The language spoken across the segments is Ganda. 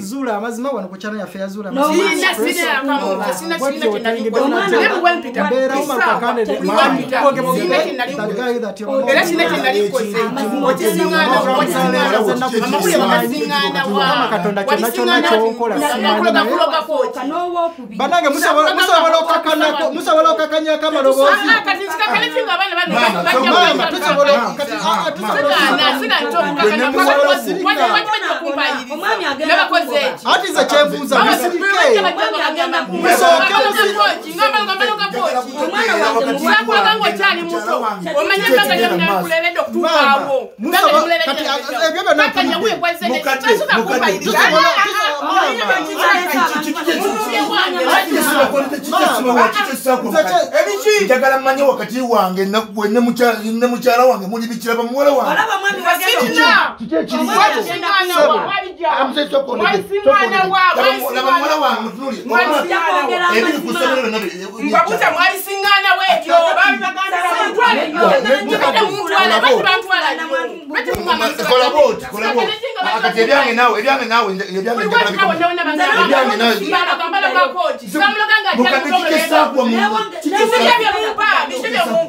Zuula amazima wano ku channel yaffe yazuula Katonda kyonna kyonna. Gakulogakulogakooti. banange musobola okakanyako amaloboozi Ah, tusobola kujja. kati ah, ati nze kyenbuuza Baba, musirike Musooke ah, ebyo byonna njagala mmanye wakati wange mukyala- ne mukyala wange muli bikiraba muwala wange booti kola booti kati ebyange naawe ebyange naawe ebyange njagala bikomo kikyesakuwa maama nze nakowa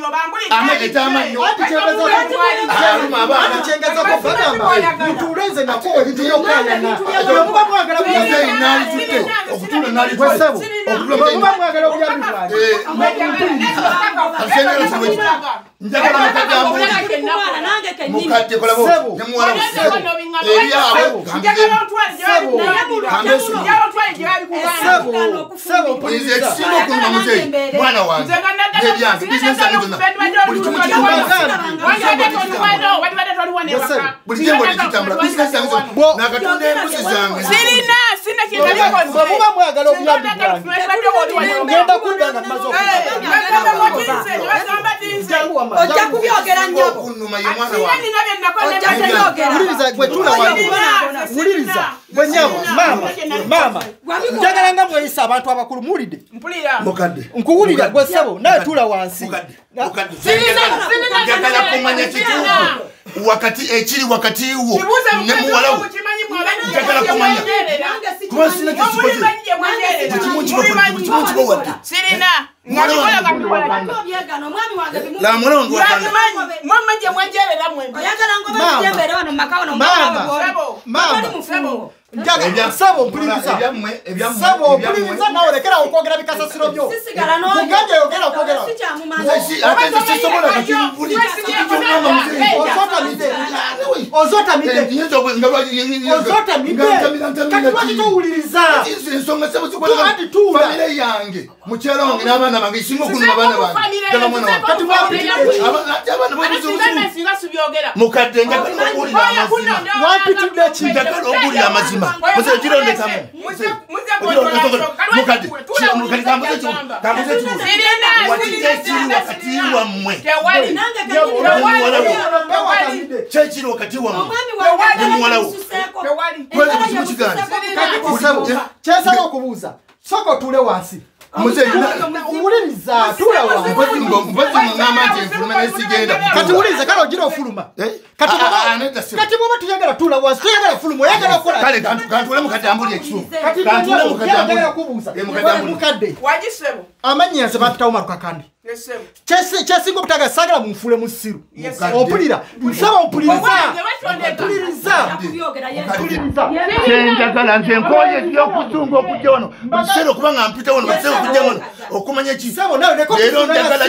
kyengezako bagamba mwagala okutula mwagala obuyambi mwana wange nebyange bizinesi yange zonna buli kimu buli jengo likitambula bizinesi yange nakatunda embuzi zange sirina sina bwe muba mwagala obuyambi bwange ngenda kudda nga mmaze ojja kubyogera nnyo okunnuma ye mwana wange ojja kubyogera wuliriza gwe nyabo maama maama. Njagala nga mweyisa abantu abakulu muwulidde. Nkuwulira gwe ssebo nawe tula wansi. Wakati ekiri wakati wo ne muwala wo Njagala kumanya. kuba sina kyekikoze sirina obyegana omwami wange bimu- la muwala wange wakanda mwamma gye mwenjerera mwembi oyagala ngoba Maama. ebyembeere wano mumaka wano Maama. Sebo. maama Toli mufungo njaga ssebo mpuliriza Ebyammwe, ebyammwe, ssebo ebyammwe. mpuliriza nawe olekerawo okwogera bikasasiro byo sisigala n'oyo. Kuganja yogera okwogera. Si kyamumanyi. Nze si- ate nze sisobola kati buli kitu kyonna muzeeyi. ozotamidde ozotamidde ozotamidde kati lwaki towuliriza ensonga Ati tuula. Mukyala wange n'abaana bange abaana abaana singa sibyogera mukadde njagala okuwulira amazima wampitidde ki njagala okuwulira amazima muze ekiri wakati wammwe kyekiri wakati wammwe omwami wange Ne muwala wo. yamususeeko. Tewali. Kweli kimu kiganza. kyensaba okubuuza soka otuule wansi muze wuliriza tuula wansi mpazi ngamba nti enfuluma nesigenda kati wuliriza kale ogira ofuluma kati bw'oba- tuyagala tuula wansi tuyagala fuluma oyagala okukola kale kantu- kantule mukadde ambuli ekifu kati kantule mukadde ambuli njagala kubuuza Eh, mukadde ambuli Mukadde. mukadde wagisebo amannya nze bapitawo malukakandi kyesinga obutaga sagala munfuule musiru Yes, sir. opulira. Nsaba opuliriza. Obwange batondeka. opuliriza. Yakubyogera ye. opuliriza. Kyenjagala nze nkooye ebyokuzunga okujja wano. Buli kiseera okuba nga mpita wano buli kiseera okujja wano okumanya ki? Sebo nawe leko leero tufuula njagala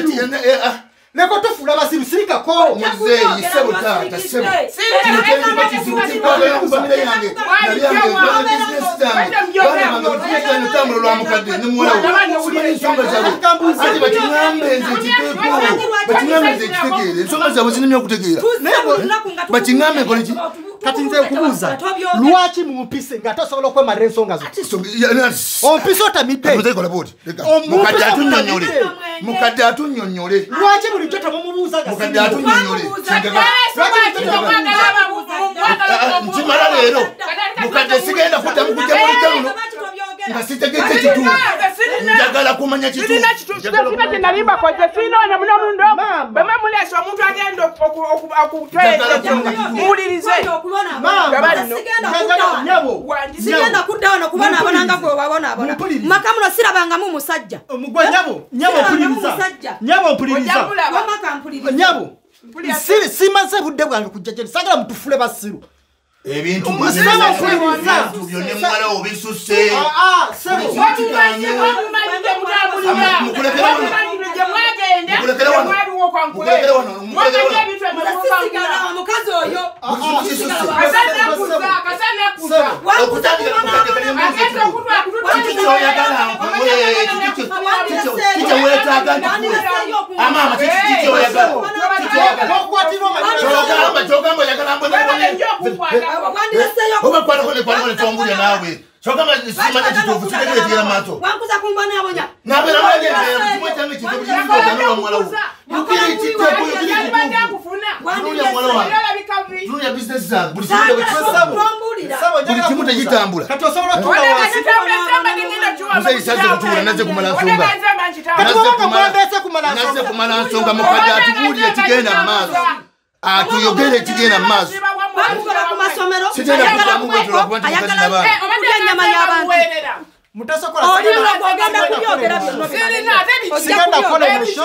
ki basiru eh, eh, ah, leko tufuula basiru sirikako muzeeyi sebo taata sebo kino kyendiba kizibu kikwagala ku famire yange. Nabyange bana bizinesi zange baana bange butiekano tambula lwa mukadde ne muwala wo simanyi ensonga zaabwe ati bakiŋambe nze ekiteekoowo bakiŋambe nze ekitegeere ensonga zaabwe zinemye okutegeera bakiŋambe nkole ki kati nze nkubuuza lwaki mumpise ng'ate osobola okwemalira ensonga zo ompise otamidde mukadde atunyonyole mukadde atunyonyole lwaki bulijjo temumubuuza mukadde atunyonyole nkimala leero mukadde sigenda kuddamu kujja mulijja luno nga sitegedde kitundu njagala kumanya kitundu sina kyenalimba koze sinoonya muno mundo bwemwe muleesa omuntu agenda oku- oku- Njagala okutereeza kumanya muwulirize nyabo sigenda kuddawo nokubonaabonanga gwe wabonaabona Mpuliriza. maka muno sirabangamu musajja. Si- simaze budde bwange kujja gyeni sagala mutufule basiru ebintu mpuliriza. byonna muwala obisusse sebo. Wamumanyidde mutambulira. Mukulekere wano. Wamumanyidde gye mwagenda, Mukulekere gye wano. mwaliwo kwankule. Mukulekere wano, mukulekere Mwamanya wano. ebintu emwe Nga mukwankula. sisigala omukazi oyo Musisusse. Kasanakuza, kasanakuza. Sebo. okutandika mukadde kali Agenda okutwa kiki kyoyagala nkuwe kiki weetaaga amaama kiki kikyoyagala Okwatira omanyi- kyogamba kyogamba oyagala wandiseyo obakwanakonekwanaone kyongulya naawe kyogamba simanya kituufu kitegerekera maaso wankuza kumbona abonya nabeera magendeera kimwe kyange kituufu kirimuoganolwa muwalawo yukiri kiteeko yukiri kituufu tunuya bizinesi zange buli kimu tekitambula. tombulira Sebo, njagala buli kimu kubuuza. tekitambula kati osobola otuula wansi Muzeeyi okutuula, nazze kumala nsonga. kati wabanga mwambeese kumala nazze nsonga kumala nsonga mukadde atubuulire ekigenda mu maaso atuyogere ekigenda mu maaso bakukola ku masomero ayagala ennyama y'abantu mutasokola ogenda kubyogera bino kukola emisho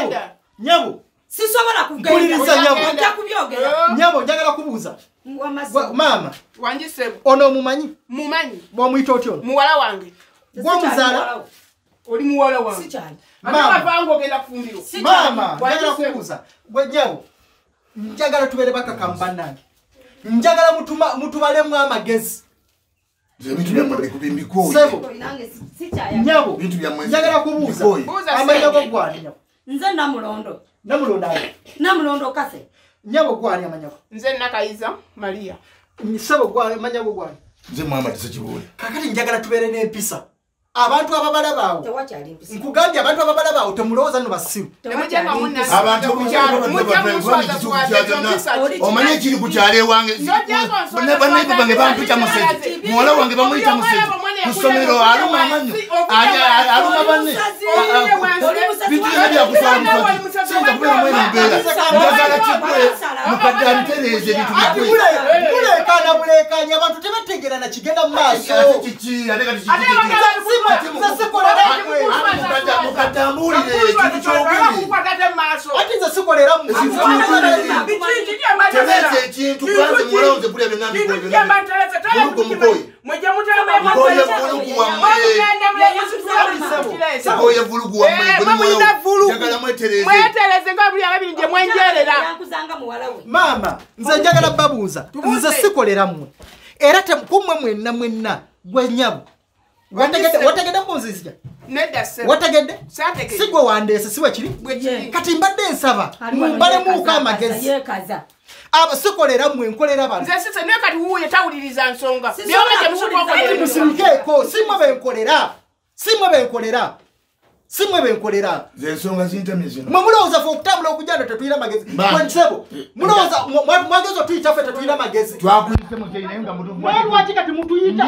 engomye nyabo sisobola Mpuliriza, nyabo. kugenda kubyogera. Nyabo njagala kubuuza. Maama. Ono omumanyi? Mumanyi. Bwomuyita otyo ono? Muwala wange. Gwomuzaala oli muwala wange. Maama. njagala kubuuza. Gwe nyabo njagala tubeere bakakamu bannange njagala mutubalemu amagezi. Ebintu byammwe bikubye sebo. Nange sikyaya nyabo Bintu byammwe njagala kubuuza. amanya sente. go gwani nyabo nze namulondo. Namulondaani namulondo kase. Nyabo gwani amanyako nze nakayiza mariya sebo gwani amanyago gwani nze muhammad sekibuule kakati njagala tubeere n'empisa abantu ababala baawo tewakyali mpisa nkugambye abantu ababala baawo temulowooza nno basiru omanye ekiri ku kyalo ewange banaibe bange bampita musezi muwala wange bamuyita musezi ku ssomero aluma amanyo aluma banne bintu byona byakusala mukozi sinza kubeera mwene mbeera njagala kigwe mukadde amitereeze ebintu bigwe mulekaana bulekaanya abantu tebategerana kigenda mu maaso ate kiki ate kati kiki nze sikolera mmwe mukadde ambuulire ekintu kyogere ati nze sikolera mmwe tereza ekintu kubanze muwala wange bulya byonna mbikoye Wammwe. Mkoye vulugu wammwe gwe muwala wo. njagala mwetereze. Mwetereze nga buli ababiri gye mwenjerera. maama nze njagala babuuza nze sikolera mmwe. Era kummwe mwenna mwenna gwe nyabo wategedde mbunzizija wategedde Saategedde. si gwe wandeese si wekiri kati mbadde nsaba mbalemuuko amagezi yekaza aba sikolera mmwe nkolera bano. Nze sise naye kati wuuye tawuliriza nsonga. Byoma gye kuwuliriza. musobola musirikeeko si mwe benkolera. Si mwe benkolera si mwe benkolera zensonga zintamye zino mwe mulowooza fe okutambula okujanda tetulina magezi mwensebo mulowooza mwagezi otuyitaffe tetulina magezi twakuyise muzeyi naye nga mulwaki kati mutuyita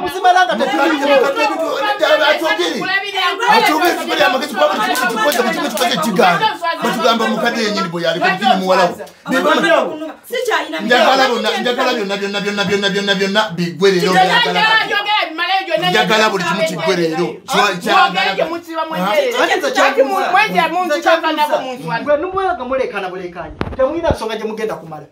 muzimalanga bakigamba mukadde yenyini bwe yalekakiri muwalawo njagala byonna byonna byonna byonna byonna bigwerero njagala mwagala buli kimu kiggwe leero kibakyaaamulekana temulina nsonga gye mugenda kumala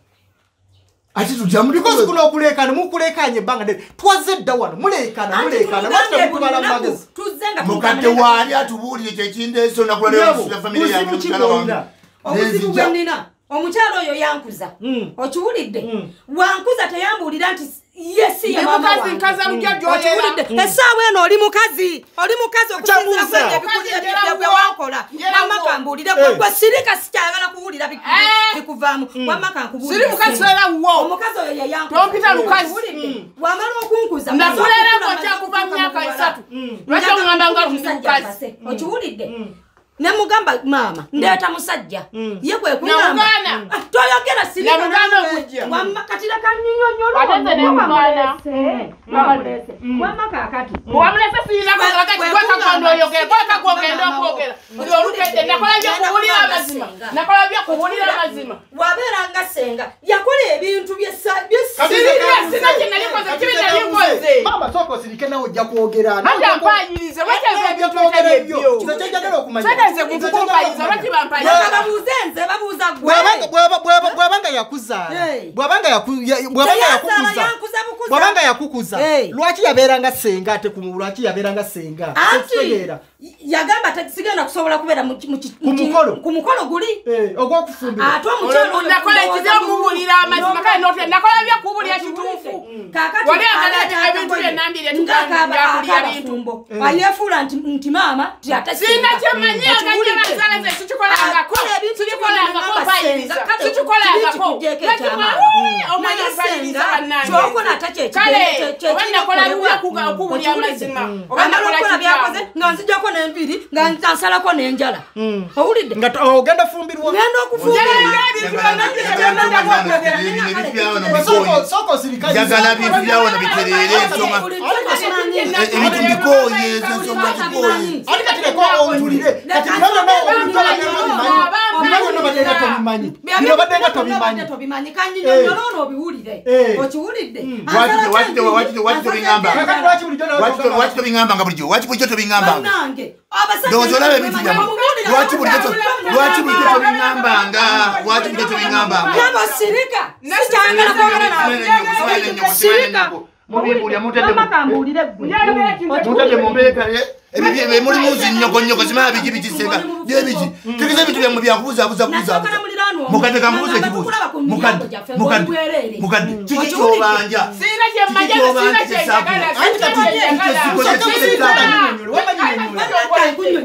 ati tujamulikozikuno okulekana mukulekanye ebbanga ddene twaze dda wano mulekana mulekana. batemukubala magezi mukadde waali atubuulire kyekindeeso nakulaeafamiry yangemukyala obuzibu oh, bwe nina omukyala oyo yankuza. Mm. Okiwulidde? Mm. Wankuza teyambuulira nti essaawa eno oli mukazi oli mukazi okuwakola wamaka mbuulireko gwe sirika sikyayagala kuwulira bikuvaamu. Wamaka nkubuomukazi oyo yeyanwamala okunkuza nkulera ngaokyakuva myaka esatu. Lwaki oŋamba nga omukazi okiwulidde? nemugamba maama mm. ndeeta musajja. Mm. Ye kwekugambatwayogera sirikatira kanyinyo wabeeranga senga yakola ebintu byesirike nawe ojja kwogera. Kyojagala okumanya. nze kukukumpayiza lwaki bampayizababuuze nze babuuza gwebwabanga yakuzaala bwabanga yakukuza. lwaki yabeeranga senga ate lwaki yabeeranga senga tekitegera yagamba sigenda kusobola kubeera ku mukolo guli? Eh, Ogwokufumbate omukyalnakolekizemubuulira amazima kale notya nakola byokubulira kituufu. ebintu byenandiryekabafumbo eh. ayefuula nti maama tiatesina kyemanyiyagaaaekitukolangako okola atakyekale oba nakola byokubulira amazima oba nakola byakoze nga nzijako n'enviri nga nsalako n'enjala owulidde ogenda fumbirwa genda okufumbirwajagala bintu byawo nabiterere ensoma ebintu bikooye ezo ensoma bikooye tobimanyi kanyinyonyola ono obiwulire okiwulidde lwaki tobiŋambanga bulijjo lwaki tobiŋambanga ndowooza olaba ebintulwaki bulijjo tobiŋambanga lwaki bulijjo tobiŋambanga mubibulya mutadde mumbeekale ebimulimu zinyogonyoko zimala biki bikiseka byebiki tegeza ebintu byammwe byakubuzaabuzabuzabuza mukadde kamubuuze kibuuzemukadde kiki kyobanja?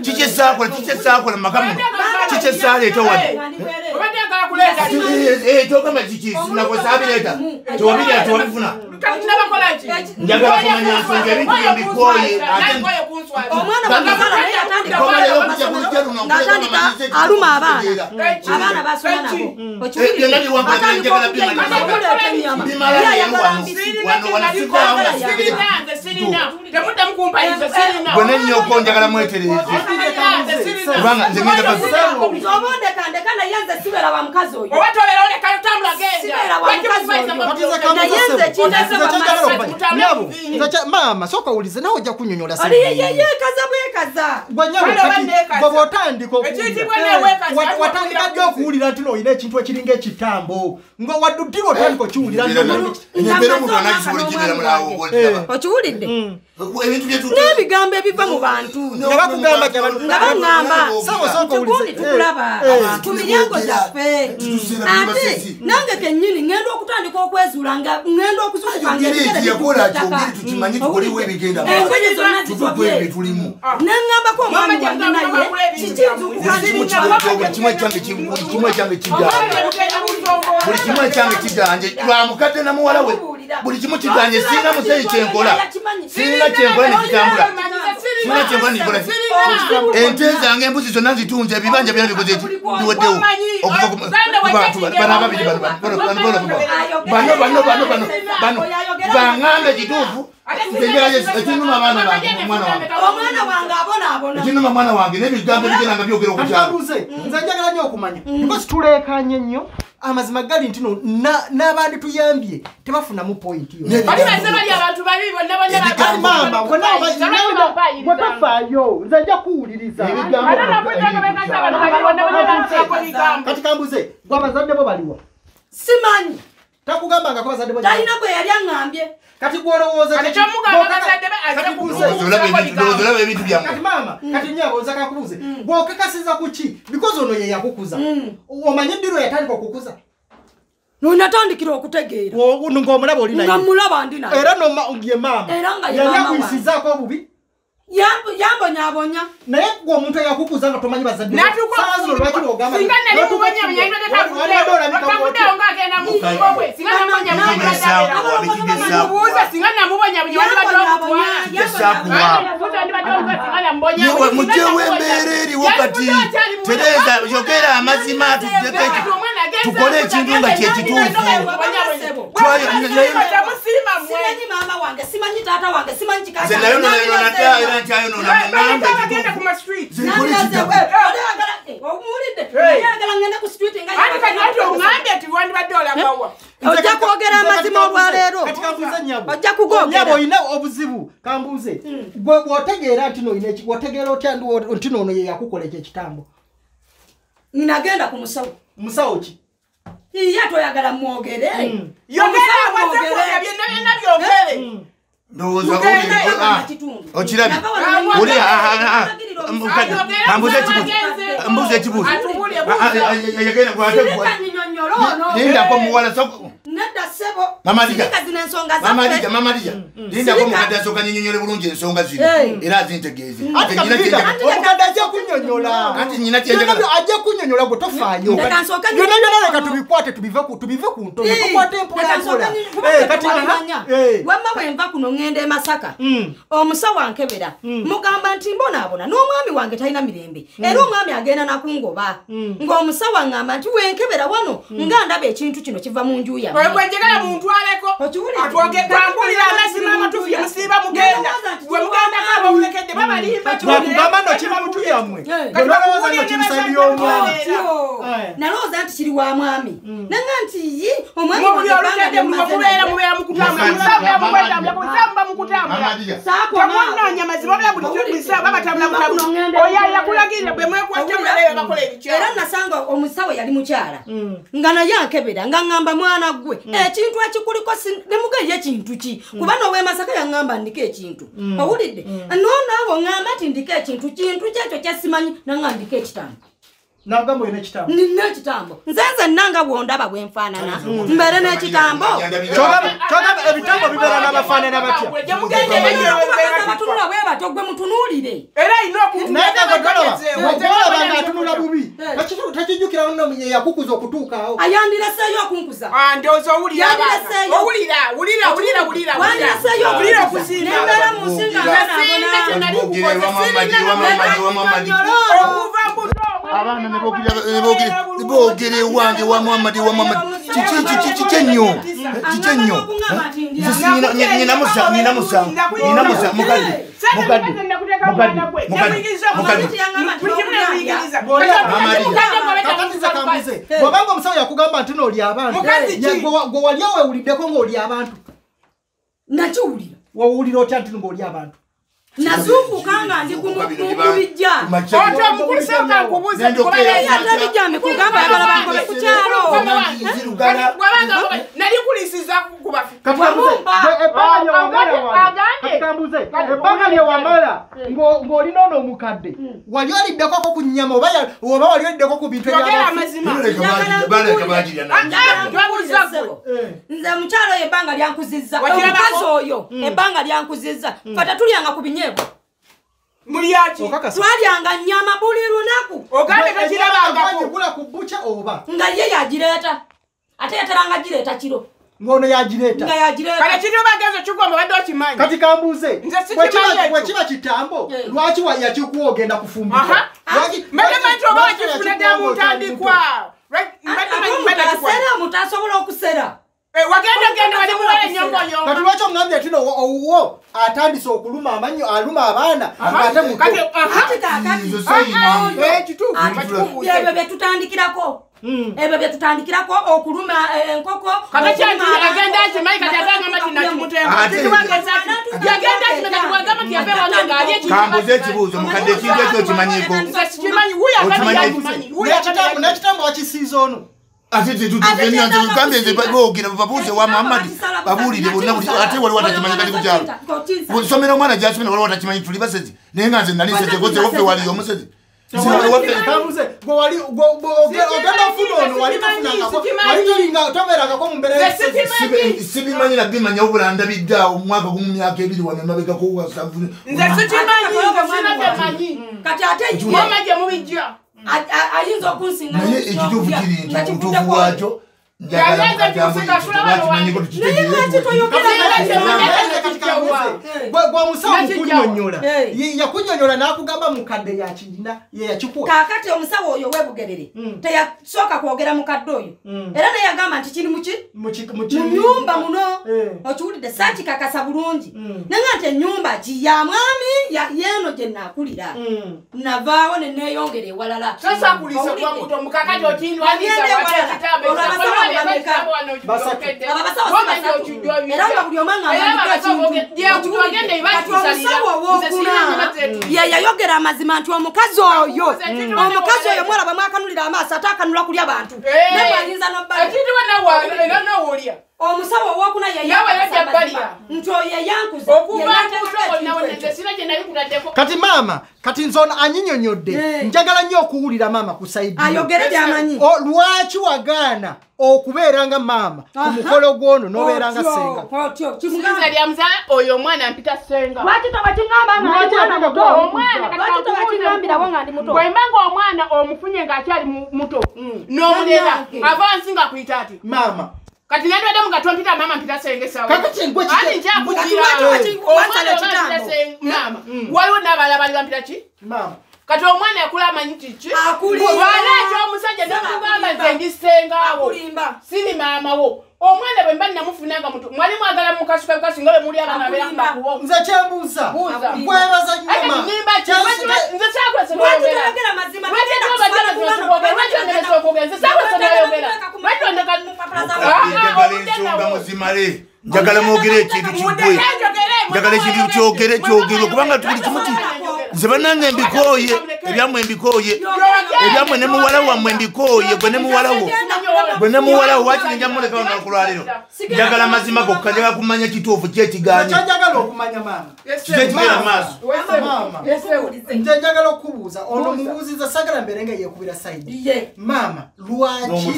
Kiki esaakola kiki esaakola mumaka muno kiki esaaleeta wano kyogamba kiki sinakosabireeta tewabireeta tewabifuna. njagala kumanya nsonga ebintu byebikoye aluma abaana abaana basoma nabo bwena nyoko njagala mwetererekubanga nzeobondekandeka naye nze sibeera wa mukazi oyo naye nze kinda mama sooka owulize nawe ojja kunyonyola gwe bwotandika watandika ddi okuwulira nti noolina ekintu ekiringa ekitambo. Nga wadduddi lwotandika okiwulira okiwulidde? Mm. n'ebigambo ebiva mu bantu nga baŋŋamba tukulaba ku miryango gyaffe ate nange kennyini ŋŋenda okutandika okwezuula nga ŋŋenda okusukuka engoye zonna zizobye neŋŋambako omwami wange naye kikinzukukaibuli kimu ekyange kidanje lwa mukadde na muwala we buli kimu kigange sirina muzeeyi kyenkola sirina kyenkola nekitambula sirina kyenkola nekikola ente zange embuzi zonna nzitunze ebibanja byona bikoze biweddewo okuva kubantu bano ababiri bano bano bano bano bano baŋŋamba ekituufu ekinuma abaana bange omwana wange ekinuma mwana wange n'ebigambo ebigeranga byogera okukyalo nze njagala nnyo okumanya because tulekanye nnyo amazima gali nti no na- n'abandi tuyambye tebafunamu point yo Ne- bali baze bali abantu babi bonna bonna Ebigambo- mama bonna wetafaayo nze nja kuwuliriza. Kati kambuze gwe abazadde bo baliwa? Simanyi takugambanga ko bazadde talina gwe yali aŋŋambye. Kati gwolowooza kati kyomugamba bazadde be aze Ndowooza olaba ebintu- ndowooza olaba ebintu kati byammwe maama kati nyabo nza kakubuze bwokakasiza ku ki? Because ono ye yakukuza. Omanyi eddiro yatandika okukuza? Nonatandikira okutegeera. Ng'omulaba oli nga mulaba ndi naye. Era ye maama. Yali maama akuyisizaako obubi yambonyabonya naye gwe omuntu eyakukuza nga tomanyi bazadde bo. natuka Saa zino lwaki lwogamba singa nali Lwatuka mubonya kufuga. bunyanywa Wali- wali olabika bw'otyo. tekavudeyo ngaagenda mu kubo gwe singa namubonya Bikigesaaku, bikigesaaku. buuza singa namubonya bunya wali badde okutwala Bikigesaakuwa. Yewe mujewe embeera eriwo kati tereza yogera amazima tukole ekintu nga kyekituufu simanyi maama wange wange simanyi kika nze nayo nonayona dda era nkyayonona mugamba ekituufu zikole ekitabu ojja kwogera amazima olwaleero ojja kugogera nyabo olina obuzibu kambuze gwe bwotegeera nti noina otegeera otya nti noono ye yakukola ekyo ekitambo ninagenda ku musawo musawo ki iya toyagala mwogere ndowooza okirabye oli mukadde kambuze ekibuuzo mbuuza ekibuuzo yagenda gwate lindako muwala so- nedda sebo Mama Lija. sirika zino ensonga mama lija zaffe mama lija lindako mukadde asooka nyinyonyole bulungi ensonga zino Hey. era azintegeeze ati Nze nyina kapita kyenjagala- omukadde ajja kunyonyola Anti nyina kyenjagala ajja kunyonyola gwe tofaayo Leka nsooke byonna nyonyola. byonna leka tubikwate tubive ku- tubive ku ntono Eh, tukwate empola leka nsooke empola nyonyola. Kubanga Eh, kati aha, tewalimanya. eh. wamma bwe nva kuno ŋŋenda e masaka. Mm. omusawo ankebera. Mugamba nti mbonaabona n'omwami wange talina mirembe. Era omwami agenda nakungoba. Ng'omusawo aŋŋamba nti wenkebera wano nga ndaba ekintu kino kiva mu nju yamme bwenjagala muntwaleko Okiwulira? twambulira amazima amatuufu yemusiiba mugenda. Gwe mugendako abawulekedde babalimba lwakugamba no kiri mutu yammwe gwe nolowooza no kiri saidi y'omwami nalowooza nti kiri wa mwami. Nanga nti yi omwami mubeera mubeera mukutambula musamba mukutambula temunoonya mazima obula buli kibisa babatambula butambula oyo ayakulagirira bwe mwekwate muleeyo bakola era ebikyamu nasanga omusawo yali mukyala. Nga naye ankebera nga ŋŋamba mwana gwe. Ekintu ekikuliko nemugeyo ekintu ki? Kuba nowemasaka yaŋŋamba ndiko ekintu. Owulidde nonaabo ŋŋamba ti ndiko ekintu kintu kyekyo kyesimanyi nanga ndiko ekitambo nagamba olina ekitambo nina ekitambo nze nze nanga bwondaba bwenfaanana mbeere n'ekitambo Kyogamba- ebitambo bibeera n'abafaanana batya? Batunula bwe batyo gwe mutunuulire era alina okutunaye ng'atunula bubi. Takitu- takijjukira nno ye yakukuza okutuukaawo. Ayandireseeyo okunkuza. Ndowooza owulira Yandireseeyo. abaana owulira wulira wulira wulira wandireseyo wulira okunkuza okusinga nembeera mu nsi nga okuva mbuto abaana ne boogera- ewange wa muhammadi wa muhammadi kiki ennyo kiki ennyo nyina- nyina- nyina musa nyina musa nyina musa mukadde bwobanga omusawo yakugamba nti nooli abantu gwe wa- gwe wali owewuliddeko ng'oli abantu nakiwulira wawulira otya nti ng'oli abantu nazunguka nga ndi kumubijja oto omukulisooka nkubuze atabijjame kugamba ayagala bangobe ku kyalo. Nali kulisiza ebbanga lye wamala Agande- wano. agande. Kati kambuze, ebbanga lye wamala. Ng'o- ng'olina ono omukadde. Wali oliddekoko ku nnyama oba wali oliddeko ku bintu yogera ebyabafu amazima nze mukyalo oyo ebbanga lyankuzizza omukazi oyo ebbanga lyankuzizza fata tulyanga ku binyeebwa mulyaki twalyanga nyama buli lunaku. Ogambe tokirabangako gula ku buca oba nga ye yagireeta. Ate yateranga gireeta kiro. Ng'ono yagireeta. Nga yagireeta. Kale kiri obagenzo kigomba badde okimanyi. Kati kambuze Nze sikimanyi bwe kiba- ekyo. bwe kiba kitambo Eh. lwaki wa- yakikuwa ogenda kufumbika manti oba dda mu ntandikwa mbadde manyi mbadde kikwata omutasera omuntu asobola okusera enyongoyongo kati lwaki omugambye tino owuwo atandise okuluma amanyo aluma abaana ate sayini. Eh, kituufu Ati- bakikubuuze ebyo byetutandikirako ebyo byetutandikirako okuluma eh, enkoko agenda akimanyi kati agamba ti nakimutemba Ate- kikiwagezaki yagenda akime kati wagamba ti yave wange ng'ali kambuza ekibuuzo mukadde ekintu ekyo agamba Okimanyi- n'ekitambo wakisiiza ono ate tetugambe nze boogera babuuze wa muhammadi babuulire bonna buli ate waliwo atakimanyi kali ku kyalo nsomera omwana gyasomera waliwo atakimanyi tuli basezi naye nga nze nali nsetekoze waffe waliyo omusezi Nze wali waffe Kambuze, gwe wali- gwe- gwe- oge- ogenda ofuna ono wali tofunangako sikimanyi. wali tolinga tobeerangako mu mbeera Nze y'ekisezi. sikimanyi. Sibi- sibimanyi nabimanya wabula ndabidde omwaka gumu myaka ebiri wano emabegako wasavu nze sikimanyi nze sina byemanyi kati ate ye mama gye mubijja a- a- ayinza okunsinga naye ekituufu kiri nti obutuufu bwakyo njagala Yageza mukajambo kumusika ekyo fulaba twakimanyiko wange. tukitegeere gwe omusawo Nakijjawa. mukunnyonnyola Eh. Ye- yakunnyonnyola n'akugamba mukadde yakirina ye yakikuwa kakati omusawo oyo webugerere teyasooka kwogera mukadde oyo era naye yagamba nti kiri muki Mu ki- mu mu ki- nyumba muno Eh. okiwulidde saakikakasa bulungi Mm. naye nga nti ennyumba ki ya mwami ya- yeeno gye naakulira Mm. navaawo ne neeyongera ewalala sasa Era nga buli. Kati omusawo owookuna ye yayogera amazima nti omukazi oyo omukazi oyo mwalaba mwakanulira amaaso ate akanula kulya bantu. Ne bwayinza nobbali ekintu wenawa era nowulya omusawo owokuna nti oyo yeyankuza okuva mbuto onawo nze sina gye nali kutaddeko kati maama kati nze ono anyinyonyodde Eh. njagala nnyo okuwulira maama ku saidi yo. ayogere byamanyi O- lwaki wagaana okubeeranga maama ku mukolo gwono senga sinza lya muzaala oyo omwana mpita senga lwaki tobakingamba nga Lwaki ndi mwana atanga muto? kuwa omwana lwaki tobakingambirawo nga ndi muto? bwemba nga omwana omufunye ng'akyali mu- muto. N'omulera Bannange. ava nsinga kuyita ati maama. Kati nandwadde mu gato mpita maama mpita senge sawa. Kakati gwe kike- ani nkyakujira Kati lwaki waki- wansala omwana ekitambo? oba mpita senge maama. Waliwo n'abalala bali bampita ki? Kati omwana yakula amanyi kiki Akulimba. wala ekyomusajja nakugamba nze ndisengaawo Akulimba. siri maama wo omwana bwe mba namufunanga muto mwali mwagala mukasuka bukasi nga bwe muli abaana Akulimba. abeerakubakubo nze kyembuuza nze sakwese njagala mwogere ekintu kigwe njagala ekintu kyogere kyogere kubanga tuli kimu ki nze banange mbikooye ebyamwe mbikooye. Ebyamwe ne muwala wammwe mbikooye gwe ne muwala wo. Gwe ne muwala wo wakiri nja muleka wano kulwaliro njagala mazima gokka njagala kumanya kituufu kyekiganye kyekigera maaso. Njagala okubuuza ono mubuuziza sagala mbeere nga yekubira saidi maama lwaki?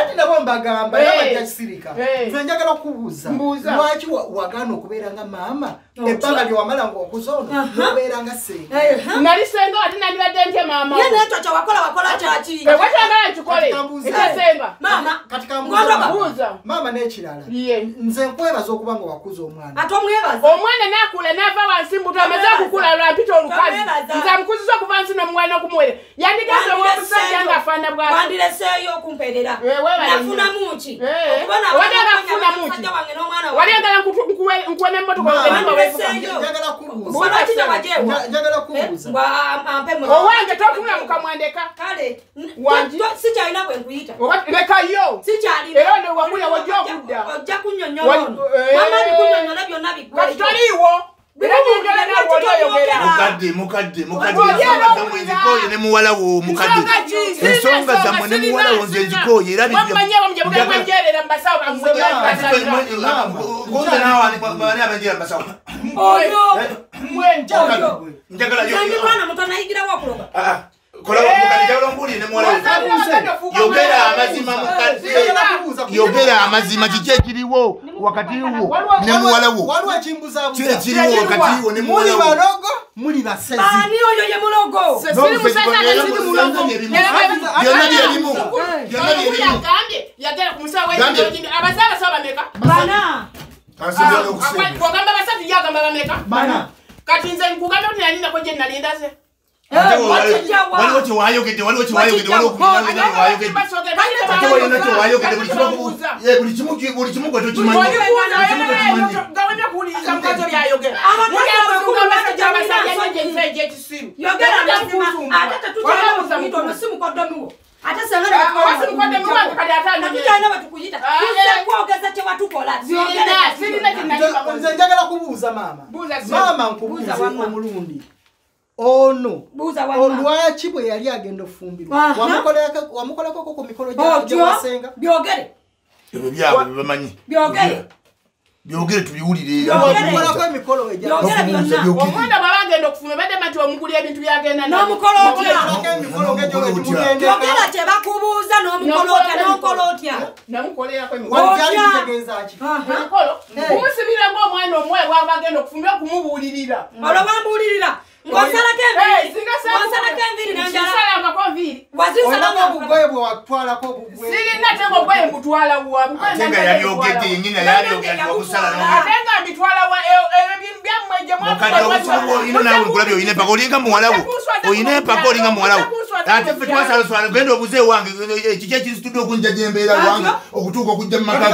Ati nabo mbagamba Eh. era bajja kisirika nze njagala okubuuza lwaki wa- wagaana okubeera nga maama. Ebbanga lyewamala ngaokuza ono Aha. nobeera nga senga nali senga ate nandibadde ntya maama ye nekyo kyewakola wakola kyaki? Wetwagala nkikole Katambuuza. ekyasenga maama n'ekirala. Nze nkwebaza okuba nga wakuza omwana. Ate omwebaza? Omwana nakula nava wansi mbuto amaze okukula lwampita olukazi. Nze amukuziza okuva nsi nomwana okumuwere yandigaza owomusajja ngaafaana bwati wandireseeyo okumperera Eh, weebale nafunamu ki Eh. okubona Obadde agafunamu ki? musajja wange n'omwana wali agala totunula mukamwandeka sikyalina lekayo Era wajja okudda. ojja byonna toliiwo olioyogera mukadde mukadde mukadde Oba ensonga olyera zammwe owulira. nzikooye ne muwala wo mukadde Nsonga ki? Sirina ensonga nsonga, zammwe ne sirina, muwala wo nze sirina. nzikooye era bibyo- Wammanyi bamuje bugere njagala- bwenjerera mbasawo kumbe nawe bani abenjera basawo oyo mwenjalo njagala yo- kandi mwana muto nayigirawo okuloga Ah, ah. kola mukadde. ombulire ne muwala wo yogera amazima mukadde yogera amazima kiki ekiriwo wakati wo. Ne muwala wo kiri ekiriwo wakati wo ne muli muwala wo muli basezi. Ani oyo ye mulogo? Siri musajja nasiri mulogo. byonna byerimu byonna byerimu yagera ku musawo Gambye. abasawo abasawo bameka? Bana kansibyona okusemba wagamba basatu yagamba bameka? Bana. Kati nze nkugamba kuti nalinako gye nalindaze waliwo kyewayogedde waliwo kyewayogedde waliwo buli kimu eh, gwe tokimanyi yogera mazima ate Ah, tuze eh. kwogeza kyewatukola nze njagala kubuuza maama maama nkubuuze Buuza wamma. omulundi ono olwaki bwe yali agenda ofumbirwa wamukolekoko ku mikolo gyawasenga byogere ebyo byabwe bebamanyi byogere byogere tubiwulire Byogere. wamukolako emikolo egya- Byogere Bakubuuza byonna. byogere. omwana bwaba agenda okufuma badde mati omugulya ebintu byagenda N'omukola otya? Wamukolako emikolo ng'egyo bwe byogera tumugendeka. kyebakubuuza n'omukola otya n'okola otya kumusibira ngaomwana omuwe bwaba agenda okufumira okumubuulirira olwo bambuulirira ng'osalako obugoye bwe watwalako sirina te ngaobugoye mbutwala wa ate nga yabyogedde nga mbitwala wa. ebintu byammwe empaka olinga muwalawo. Olina empaka olinga muwalawo. ate ffe twasalaswala genda obuze wange kiki ekisitudde okunjaja embeera wange okutuuka okujja mu maka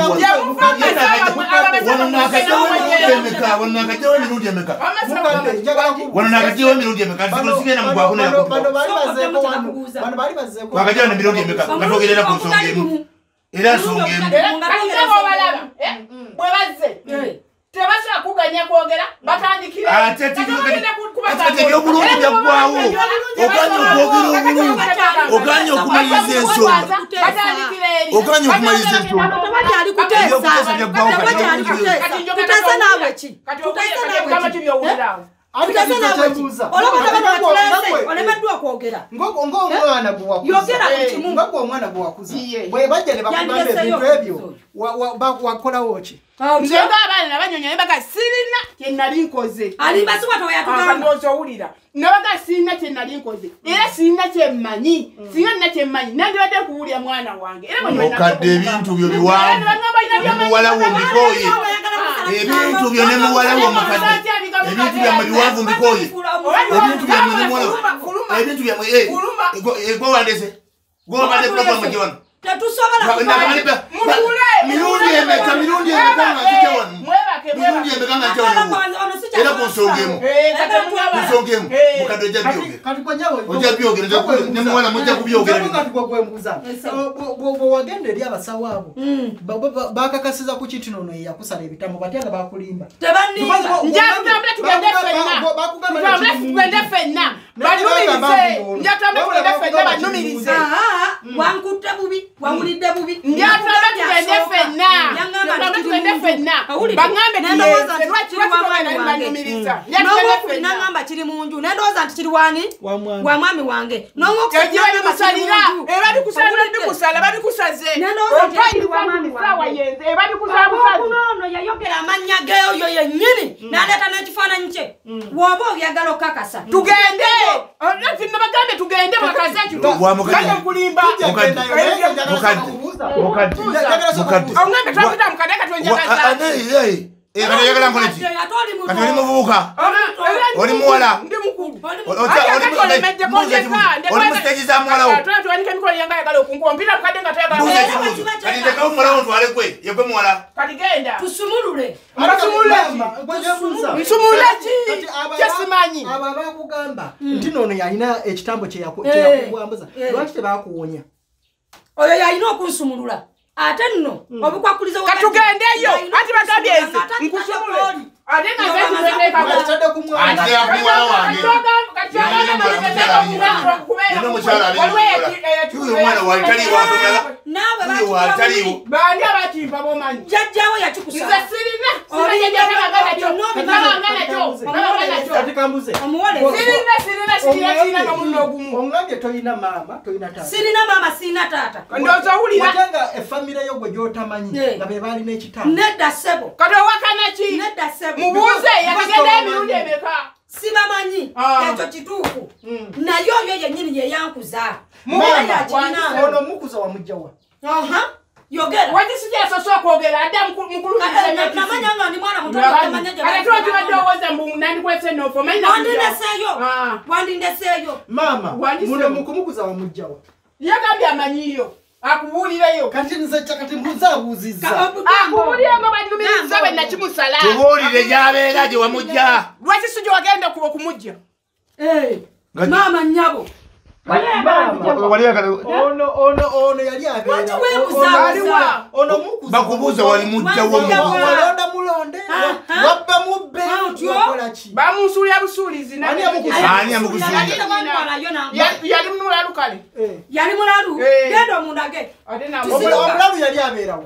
wano nakajjawo emirundi emeka? Mukadde, njagala ku- wano nakajjawo emirundi emeka Bano- sigenda bano- mugwakunera bano- bano kutuka bali bazeeko Soko wano. kubuuza. Bano bali bazeeko wakajjawo nemirundi emeka nga twogerera ku nsonga emu era nsonga emu katiza bobalaba bwe bazze tebasobola kuganya kwogera batandikire ate ate ebyobulungi byaggwawo oganye okwogera obulungi oganye okumaliriza ensonga oganye okumaliriza ensonga tebakyali kuteesa tebakyali kuteesa tuteese naawe ki tuteese naawe ki olabona bano batulese olemeddwa okwogera ng'omwana gwe wakuza. Gwe omwana gwe wakuza. Iye. bwe bajja ne bakugamba ebintu ebyo wakolawo ki nzenga abaana nabanyonya nebaga sirina kyenali nkoze akandoozi owulira nabaga sirina kyenali nkoze era sirina kyemmanyi singa nina kyemmanyi nandibadde kuwulira mwana wange okadde ebintu byo biwanvu nemuwalawo mbikooye ebintu byo nemuwalawo mukadde ebintu byammwe biwanvu mbikooye ebintu byammwe nemuwalawo ebintu byammwe gwe wandese gwe wabadde puroguramu gye wano tetusobola mirundi emeka mirundi emeka nga nkijja wano mirundi emeka nga nkijja wano era ku nsonga emu ku nsonga emu mukadde ojja byogera ojja byogera nze- ne muwala mujja kubyogera bino. kati gwe gwembuuza bwe wagenda eri abasawo abo. Ba- bakakasiza ku kiti nono yeyakusala ebitambo batya nga bakulimba tugende ffenna banumirize njatambule tugende ffenna banumirize wankutte bubi wawulidde bubi? Njatambule tugende ffenna. Tugende ffenna. baŋambe banumiriza n'omwokubiri naŋamba kiri mu nju. Nendowooza nti kiri wani Wa mwami. wa mwami wange. Egiba bikusalira eba bikusala bikusala babikusaze Nendowooza nti kiri wa mwami otwayirisawa wange. yenze eba bikusaa busazi okunono yayogera amannya geoyo yennyini. Naleeta n'ekifaananyi kye. Bw'oba oyagala okakasa. Tugende! Nabagambe tugende bakaze Wa Mukadde. oŋambe twapita mukadde katwenjagaza kati oli muvubuka Oli muwala. oli mu siteegi za muwalawo tuwanika emikono yange ayagala okunkuba mpita mukadde nga buuza toyagala ekibuuzo kati ndekawo muwalawo ntwale gwe yegwe muwala. Nsumula ki? Kyesimanyi abo abakugamba. Nti nono yalina ekitambo kyeyaku- Eh, kyeyakubwambuza eh. lwaki tebakuwonya oyo yalina okunsumulula. Ate nno obukwakuliza katugendeyo. Anti bagambye nze nkusumule ate bomanyi jjajjawo tolina maama tolina maama sirina taata efamire yo gwe gyotamanyi. Nga be nedda kati owakana ki nedda ssebo mubuuze yakagenda emirundi emeka sibamanyi Ah. ekyo kituufu. Naye oyo yennyini yeyankuza Mwana, yakirina ono mukuza wamugjawa aha yogera. Wekisijasosa okwogera adde namanya nga ndi mwana muto namanya gye ate tokibaddeowooza mbu nandikwese nofe omanyi wandindeseeyo Ah. wandindeseeyo maama Wandise- muno mukumukuza wamugjawa yagambye amanyiyo akubuulireyo kati nze kati nga bwannumiriza bwe nakimusala tubuulire gyabeera gye wamugja lwaki si gyewagenda kuba okumujja maama nyabo ono yali Lwaki abeera weebuzaabuza? ono mukuza bakubuuza wali mujja Wamugja wo wa- walonda mulonde. Wabba mubbe bamusuulira busuulizi yali munulalu kale. Eh. yali mulalu? Eh. genda omundage. Omulalu yali abeerawo.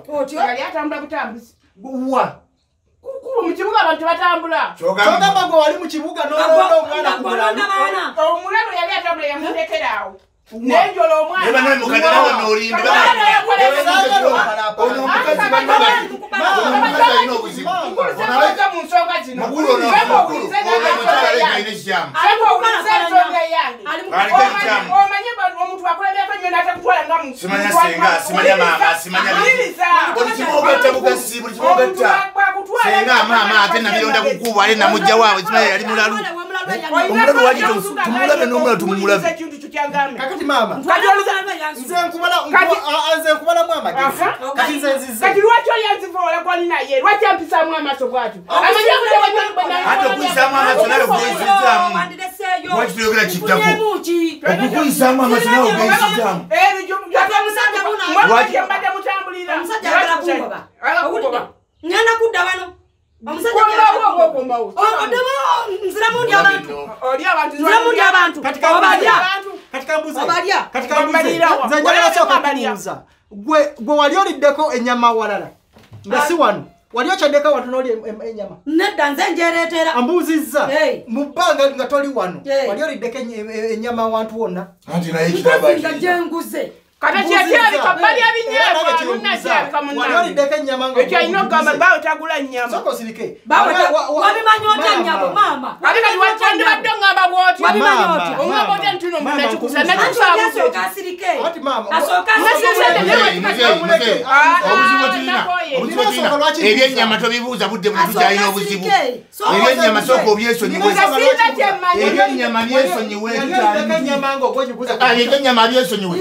Yali atambula butambuzi. Wa mu kibuga abantu tebatambula kyogamba. Gwe wali mu kibuga nolonda omwana omulalu yali atambula yamulekerawo nenjola omuntu n'atakutwala nga Simanya senga, simanya maama, simanya buli bugasi buli senga maama ate nabironda ale namugja waabwe kimanya yali mulalu Omulalu n'omulalu tumulabe. Kakati maama nze Kati- nkubalamu amagezi Aha. kati nze nzize kati lwaki oyanzivoola gwali naye lwaki ampisaamu amaaso bwatyo okuyisaamu amaaso nawe gwezizaamu Lwaki tuyogera kiddako? okukuyisaamu amaaso nawe ogenzizaamu Lwaki- mbadde mutambulira ngenda kudda wano omusajja Komawo, oddemu nziramu ndi abantu oli abantu nziramu ndi abantu Katika obalya katika mbuze Obalya. katika mbuze Bambalira wa. nze njagala sooka Bambalira. kubuuza gwe wali oliddeko ennyama walala nga si wano wali okyaddeko wano n'oli em- em- ennyama nedda nze njereetera ambuuzizza Hey. mu bbanga nga toli wano wali oliddeko e- ennyama wantu wonna nga gyenguze kata kyekirabika bali abinyeebwa munakyabika wali munange oliddeko ennyama nga ekyo alina okugamba tagula bawe Wa- wa- wa- wabimanyi otya Maama. nnyabo maama ate kati wandibadde ongamba bwotyo Wabimanyi Maama. otya ntino Maama, nakikusa nkubuuza. anti nakikusaabuze asooka asirike Ati maama, asooka wa- asirike Muzeeyi, muzeeyi, muzeeyi. Ah, obuzibu ah, tulina nakoye. obuzibu tulina Lwaki mbuuza? ebyennyama tobibuuza budde mu Asooka tukyalina obuzibu asirike. Sooka ebyennyama asirike. sooka obyesonyiwe Nze siina kyemmanyi. ebyennyama byesonyiwe ebyennyama byesonyiwe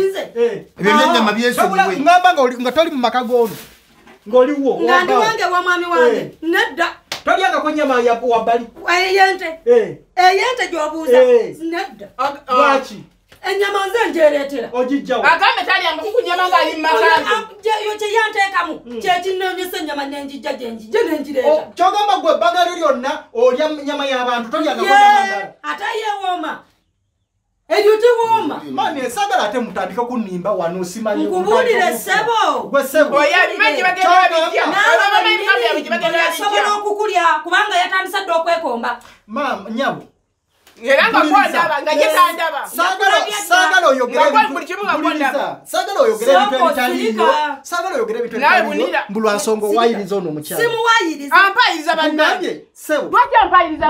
Eh. Wabula byesonyiwe ngamba nga oli- nga toli mu maka g'ono ng'oliwo nga ndi wange wa mwami wange. Eh. nedda. Tolyangako ennyama ya- wabbali. Eyente. Eh, eyente gyobuuza. Eh. nedda. Lwaki? Ennyama nze njereetera. Ogijjawo agambe talyanga kukunyama ngaali mumakaazi yo kyeyanteekamu kyekinonyesa ennyama nengijja gyengijja nenjireeta O- kyogamba gwe ebbanga lyo lyonna olya nyama y'abantu tolyangako nyama ate yewooma eryo tiwooma mani esagala ate mutandike kunimba wano osimanyi nkubuulire ssebo. Gwe sebo oyo abimanyi bagenda babijja abamanyi babya biki bagenda asobola babijja okukulya kubanga yatandisa dde okwekomba. Maama nyabo era nga kwandaba nga gitandaba saagala saagala oyogere ebintu- buli kimu nga mpuliriza. kwandaba. saagala oyogere ebintu Soko ebitaliyo sirika. saagala oyogere ebintu Nawe ebitaliyo bunira. mbu lwansonga owayiriza ono omukyala. Simuwayiriza ampayiriza bannange lwaki ampayiriza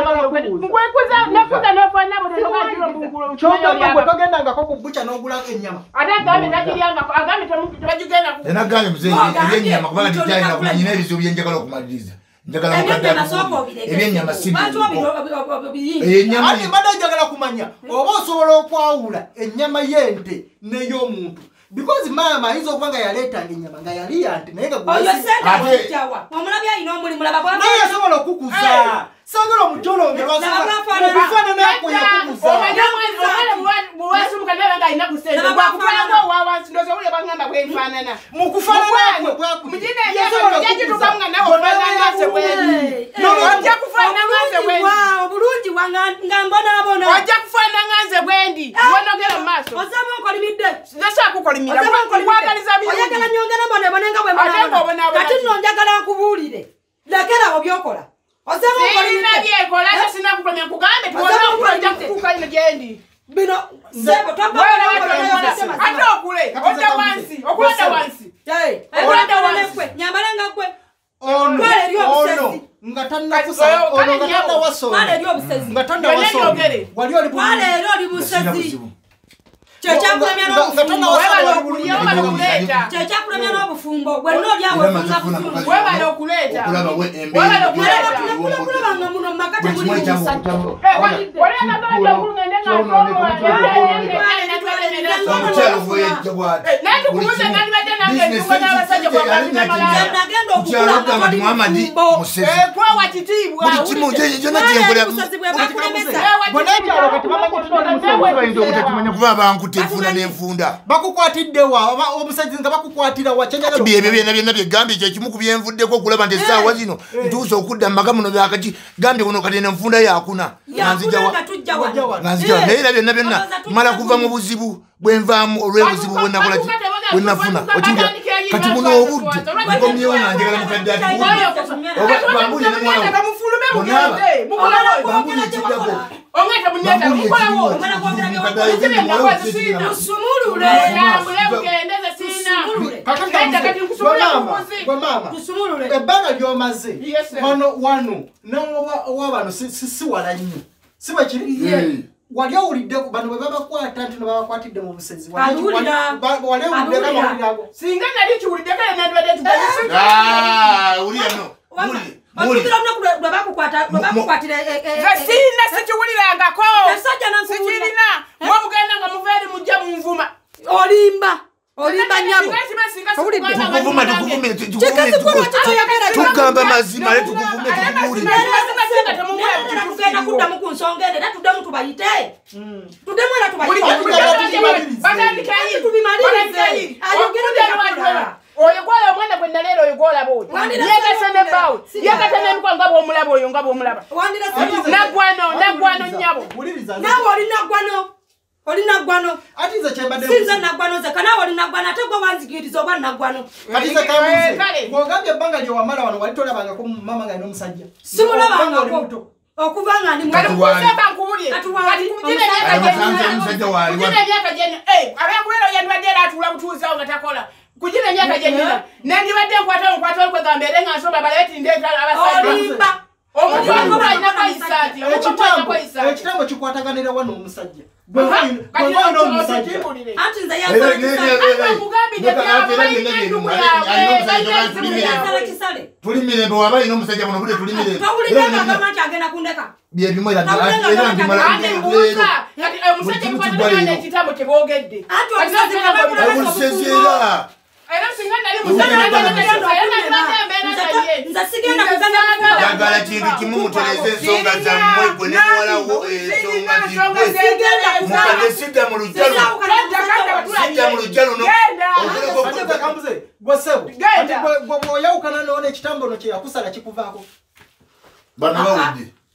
kyogamba gwe togendangako ku buca n'ogula ennyama. Ate agambe tagiryangako agambe tebagigenda enagambye muzeeyi ebyennyama kubanga tikyalina kumanyina ebizibu byenjagala okumaliriza njagala ebyenyama okadda sooka obireke. ebyennyama si lwaki bizibu obiyinza enyama ati mbadde njagala kumanya oba osobola okwawula ennyama y'ente n'ey'omuntu? Because maama ayinza okuba nga yaleetanga ennyama nga yali yante naye nga oyo sente omulabi alina omuli mulaba naye yasobola okukuza saagala bwendi obulungi nga mbonaabona ojja kufaanana nze bwendi wonogera mu maaso osaba onkolimidde oyagala nyongera mbonebone nga bwe kati nno njagala nkubuulire lekerawo byokola osaba sirina onkolimidde byekola ate sinakukomya nkugambe Osaba tuwona onkolimidde. ojja kutuuka ino gyendi bino sebo Bwera watonoona. ate okule odda wansi okulodda wansi Okulodda wansi. nekwe nyambala nga gwe ono Twala eri ono obusezi. nga Kati tannakusa oyo, ono kale nga nyawo. tannawasonga twala eri obusezi nga Yonna tannawasonga ebyogere. wali oli twala bulungi eri oli sina busezi buzibu kyekyakulemya Nga- nga n'obufumbo webala wasala okulya webala okuleeta kyekyakulemya n'obufumbo bwenna olyawe Era ofunga mazifuna bufumbo mukazi. webala okuleeta Okulaba we embeera webala y'okulaba. okuleeta kulabanga muno mumaka Buli temuli kimu ekyamu musajja okutamu. Nti enfunda n'enfunda bakukwatidde wa oba omusajja nga bakukwatira wa kyenjagala byebyo byonna byegambye kyekimu ku byenvuddeko okulaba nti essaawa zino ntuusa okudda mu maka muno byakati gambye kuno kati eno enfunda yakuna nanzijawa nanzijawa naye era byonna byonna mala kuva mu buzibu bwenvaamu olw'ebuzibu bwenakola ki bwenafuna okiwulira kati buno obudde nkomyewo nga njagala mukadde ati bambulire ne mwana we ebbanga lyomaze wano wano nowabano si wala nnyo. Si bwe kiri? Eh. wali owulidde bano bwe babakwata nti nebabakwatidde mu busezi singa nali kiwuliddeko nandibadde tugazi Muli, muli. bakukwatira siina sikiwulirangako. Sikirina. Mwomugenda nga muveeri mujja munvuma. Olimba. Olimba nyabo Owulidde? tukuvuma tukuvumire Kikasi kwa lwaki toyagala tugamba mazima tugenda kuddamu ku nsonga eno era tuddemu tubayite. Tuddemu era oyo gwala omwana gwe naleero oyo gwolaba oyo Wandira yegase sebo nebbawe si yegase nebikwa nga bwomulaba oyo nga bwomulaba. Tubayite naggwano naggwano nnyabo. Wuliriza naawe olina ggwano olina ggwano ati nze kyembadde sinza naggwano zeka naawe olina ggwano ate gwe wanzikiriza oba naggwano? Kale. bw'ogambye ebbanga lyewamala wano wali tolabangako mama nga alina omusajja. Kubanga oli simulabangako muto. okuva nga ndi Omusajja emyaka era nga gyenina nendibadde nkwata nkwata olikwegamba ere nga nsomba baleeti ndeeta abasajja. Olimba. Omuntu akuba alina kwayisa ati omuntu akuba alina ekitambo kikwataganira wano omusajja. Aha, kati bwena otu- omusajja. otukimbulire. anti nze Era- era- era- Amugambide Neka- byabwe, era- balina era- endumu era- yaabwe, alina omusajja balina gwe endumu tuli mirembe. yaabwe. kisale. Tuli mirembe waba alina omusajja muno bule tuli mirembe. Towulidde Era nga nina- agamba nti agenda kundeka. Byebimu era Tawulira era nga mbimala Ate leero mbuuza, kati omusajja Buli kimu nze sigenda njagala kintu kimu mutereze ensonga zammwe gwe ne muwalawo ensonga mukadde sidda mu lujja luno sidda mu lujja luno oguleko Ate kambuze gwe ssebo Genda. ati bwe- bwe- bw'oyawukana noona ekitambo no kye yakusala kikuvaako bano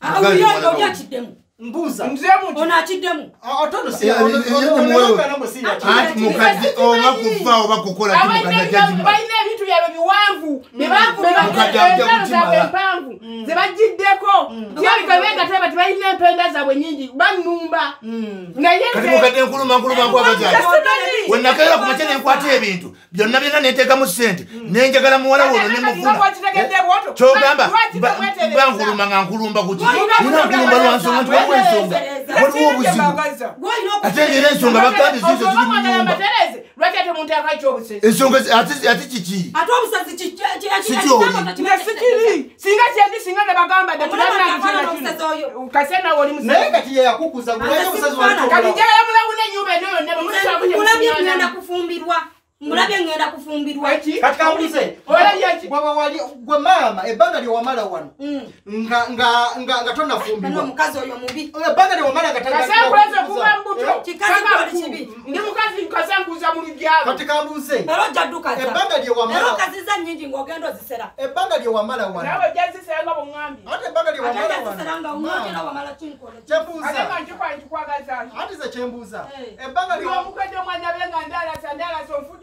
bawudde oli akiddemu mbuuza ono akiddemu anti mukadde oba kufa oba kukola balina ebintu byabwe biwanvu Mukadde ajja zaabwe kukimala. empanvu zebagiddeko tyabikabenga teba tebalina empenda zaabwe nyingi banumba naye kati nze- mukadde nkuluma nkuluma nkwagazaaki Simanyi. wenakeera ku makya nenkwata ebintu byonna byonna neteekamu ssente nenjagala muwala wono nemufuna kyogamba mba nkuluma nga nkulumba kuki era nkulumba lwansonga nti waliwo ensonga waliwo obuzibu? Ate era ensonga bagambye zizo ziri mu nyumba lwaki ate muntu akaita obusezi ensonga ate kiki? Ate obusazi sikiri. Singa kyendi singa nebagamba kasena oli naye kati ye yakukuza gulayo obusazi wali kati tobulawo. njagala mulawuna enyumba eno yonna mulabye ngenda kufumbirwa mulabye ngenda kufumbirwa. Katikabulize gwe maama ebbanga lyewamala wano. Nga tonafumbirwa omukazi nyingi ngaogenda ozisera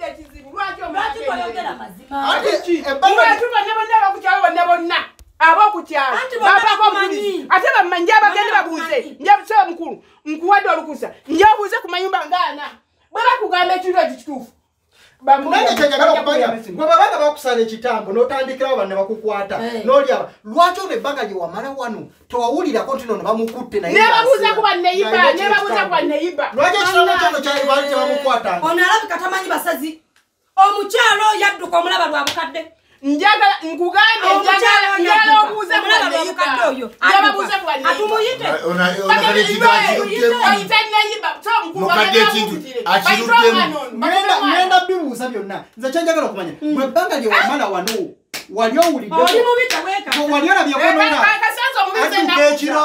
ekizibu lwaki abantu bonna abakukyalo bonna bonna? Ab'okukyalo bapako obujulizi ate bamanyi abagende babuuze. njabusaba mukulu nkuwadde olukusa. Njabuuze ku mayumba ngaana bwe bakugamba ekintu ekyo kituufu nange kyenjagala okumanya gwe babanga bakusala ekitambo n'otandikirawo banne bakukwata n'olyaba lwaki ono ebbanga gye wamala wano? Tewawulirako nti nono bamukutte naye nebabuuza ku ng'asiba. banneyiba Ng'alina nebabuuza ku ekitambo. banneyiba. Lwaki ekitambo kyono kyali baali tebamukwatanga ono alabika tamanyi basazi omukyalo yadduka omulaba lwa bukadde njagala nkugambye njagala obuuze ngenda bibuuza byonna. Nze kyenjagala okumanya. Bwe ebbanga lye wamala wano wali owulidde. Oli mubi teweeka wali olabyeko nonga adduka ekiro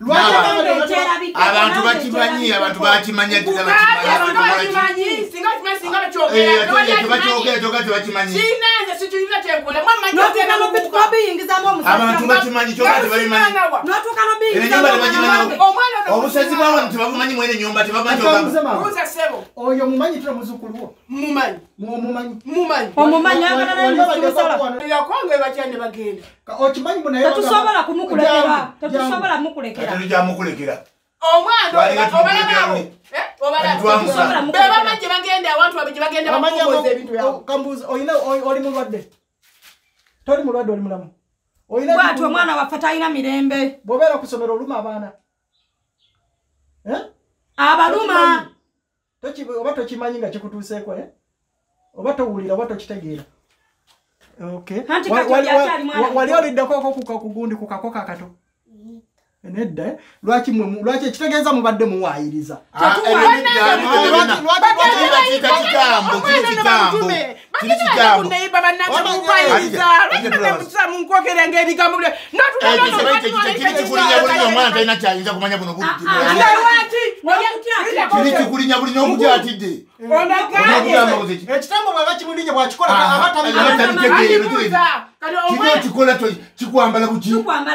musezi wanfuusa ekyoli tebamukwatako Eh. abantu bakimanyi ndeetera abantu bikeko. bakimanyi ate nga Kugambye bakimanyi. abantu abantu bakimanyi bakimanyi singa kimanyi singa Eh, bakyogera ate nga tebakyogera kyokka tebakimanyi kinanze sikirina kyenkola notuuka nobiyingizamu abantu bakimanyi kyokka tebabimanyi. notuuka Enyumba tebagimanyi. nobiyingizamu obusazi bwabo tebabumanyi mwene nyumba tebamanyi Atambuze kyokka. mama. buuza sebo. Oyo mumanyi tira muzukulu wo? Mumanyi. Mumanyi. Mumanyi. Omumanyi. Wali- agala wali- wali- nakimusala wali- yakonge bakyane bagenda Ka- okimanyi munaye tetusobola kumukulekera Jangu, tetusobola jangu. mukulekera katono kyamukulekera omwana Twali nga obalabaawo tumukulekera Twamusa. obalabaawo bebamanyi gye bagenda awantu abwe gye bagenda Amanya bakubuuza ebintu ngo- byabo kambuuza oyina oy- oli mulwadde. Toli mulwadde oli mulamu. Oyina bwati omwana waffe talina mirembe. Bw'obeera ku ssomero oluma abaana. Eh? abaluma. Oba tokimanyi nga kikutuuseeko eh? oba towulira oba tokitegeera okay. Waliolidda kukakoka kukakugundi kukakoka akato nedda eh? lwaki lwaki ekitegeeza mubadde muwaayiriza? Munkwogera ngaebigambo kiri kikulinya bulinya omwana talina kyayinza kumanya buno kiri kikulinya bulinya omukyatidde ekitambo bwaba kimulinye bwakikola Ah, aba aba chikola chikuambala kuchiogamba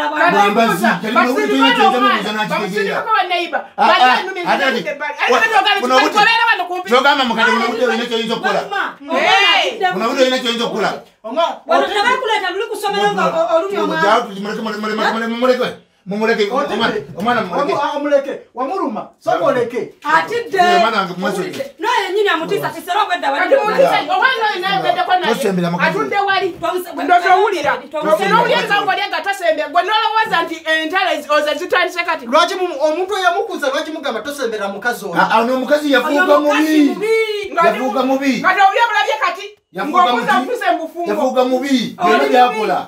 mukati munabudde olina kyoyinza okukola muleke nga mumuleke omwana mumuleke. Wamu- ah, muleke. Wamuluma soka oleke atidde naye nyini amutiisa kisera obwedda atudde wali. Ndotowulira nowulira ngolya nga tosembera. Gwe nolowooza nti entalo oza zitandise kati. Lwaki mu- omuntu eyamukuza lwaki mugamba tosembera mukazi oyo? Ono omukazi yafuuka mubi yafuuka mubi kati. Oli obulabye kati muki? mpise mufungo yafuuka mubi Oli byakola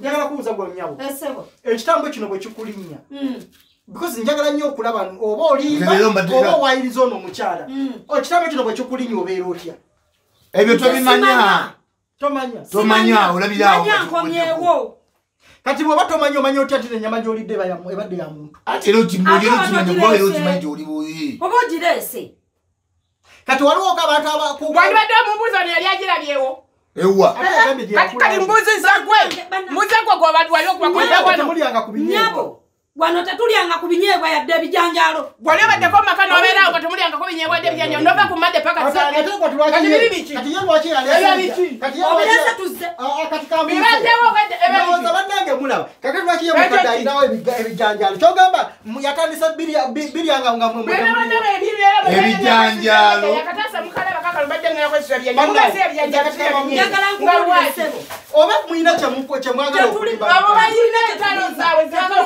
njagala kubuuza gwe nyabo ekitambo kino bwe kikulinnya. Mm. because njagala nnyo okulaba oba olimba oba owayiriza ono omukyala Mm. ekitambo kino bwe kikulinnya obeera otya? Ebyo tobimanya. Tomanya. Tomanya olabirawo nkomyewo kati bwoba tomanya omanya otya nti nenyama gyolidde ebadde ya muntu? Ate era okimanyi gyoli buyi oba ogireese. Kati waliwo abantu abaku wandibadde omumbuuza ono yali agirabyewo? Ewa kati mbuuziza gwe. Mbuuza gwe gwobali wali Nyabo okubakola wano nyabo wano tetulyanga ku binyeebwa yadde ebijanjalo wali obaddeko mumaka nobeerawo nga temulyangako binyebwadde ebyanja nova ku madde paka Ate- ssande ate kati lwaki kati ye- biri biki? Kati ye lwaki yaleese Ebyo ebya- biki? kati ye lwaki- obirese tuzze kati kambuuze. bibaddewo obwedde Ndowooza ebyo bannange mulaba. Kakati lwaki ye mukadde alinawo ebijanjaalo? Kyogamba yatandisa birya- bi- biryanga nga Ebijanjaalo. Yakatasa mukalaba kaka lubadde ngayakozesa byanja Bannange, mugasa ebyanja njagala nga nkubuulire lwaki sebo oba mulina kyemuko- kyemwagala Tetuli- okulimba abo balina entalo zaabwe zibagala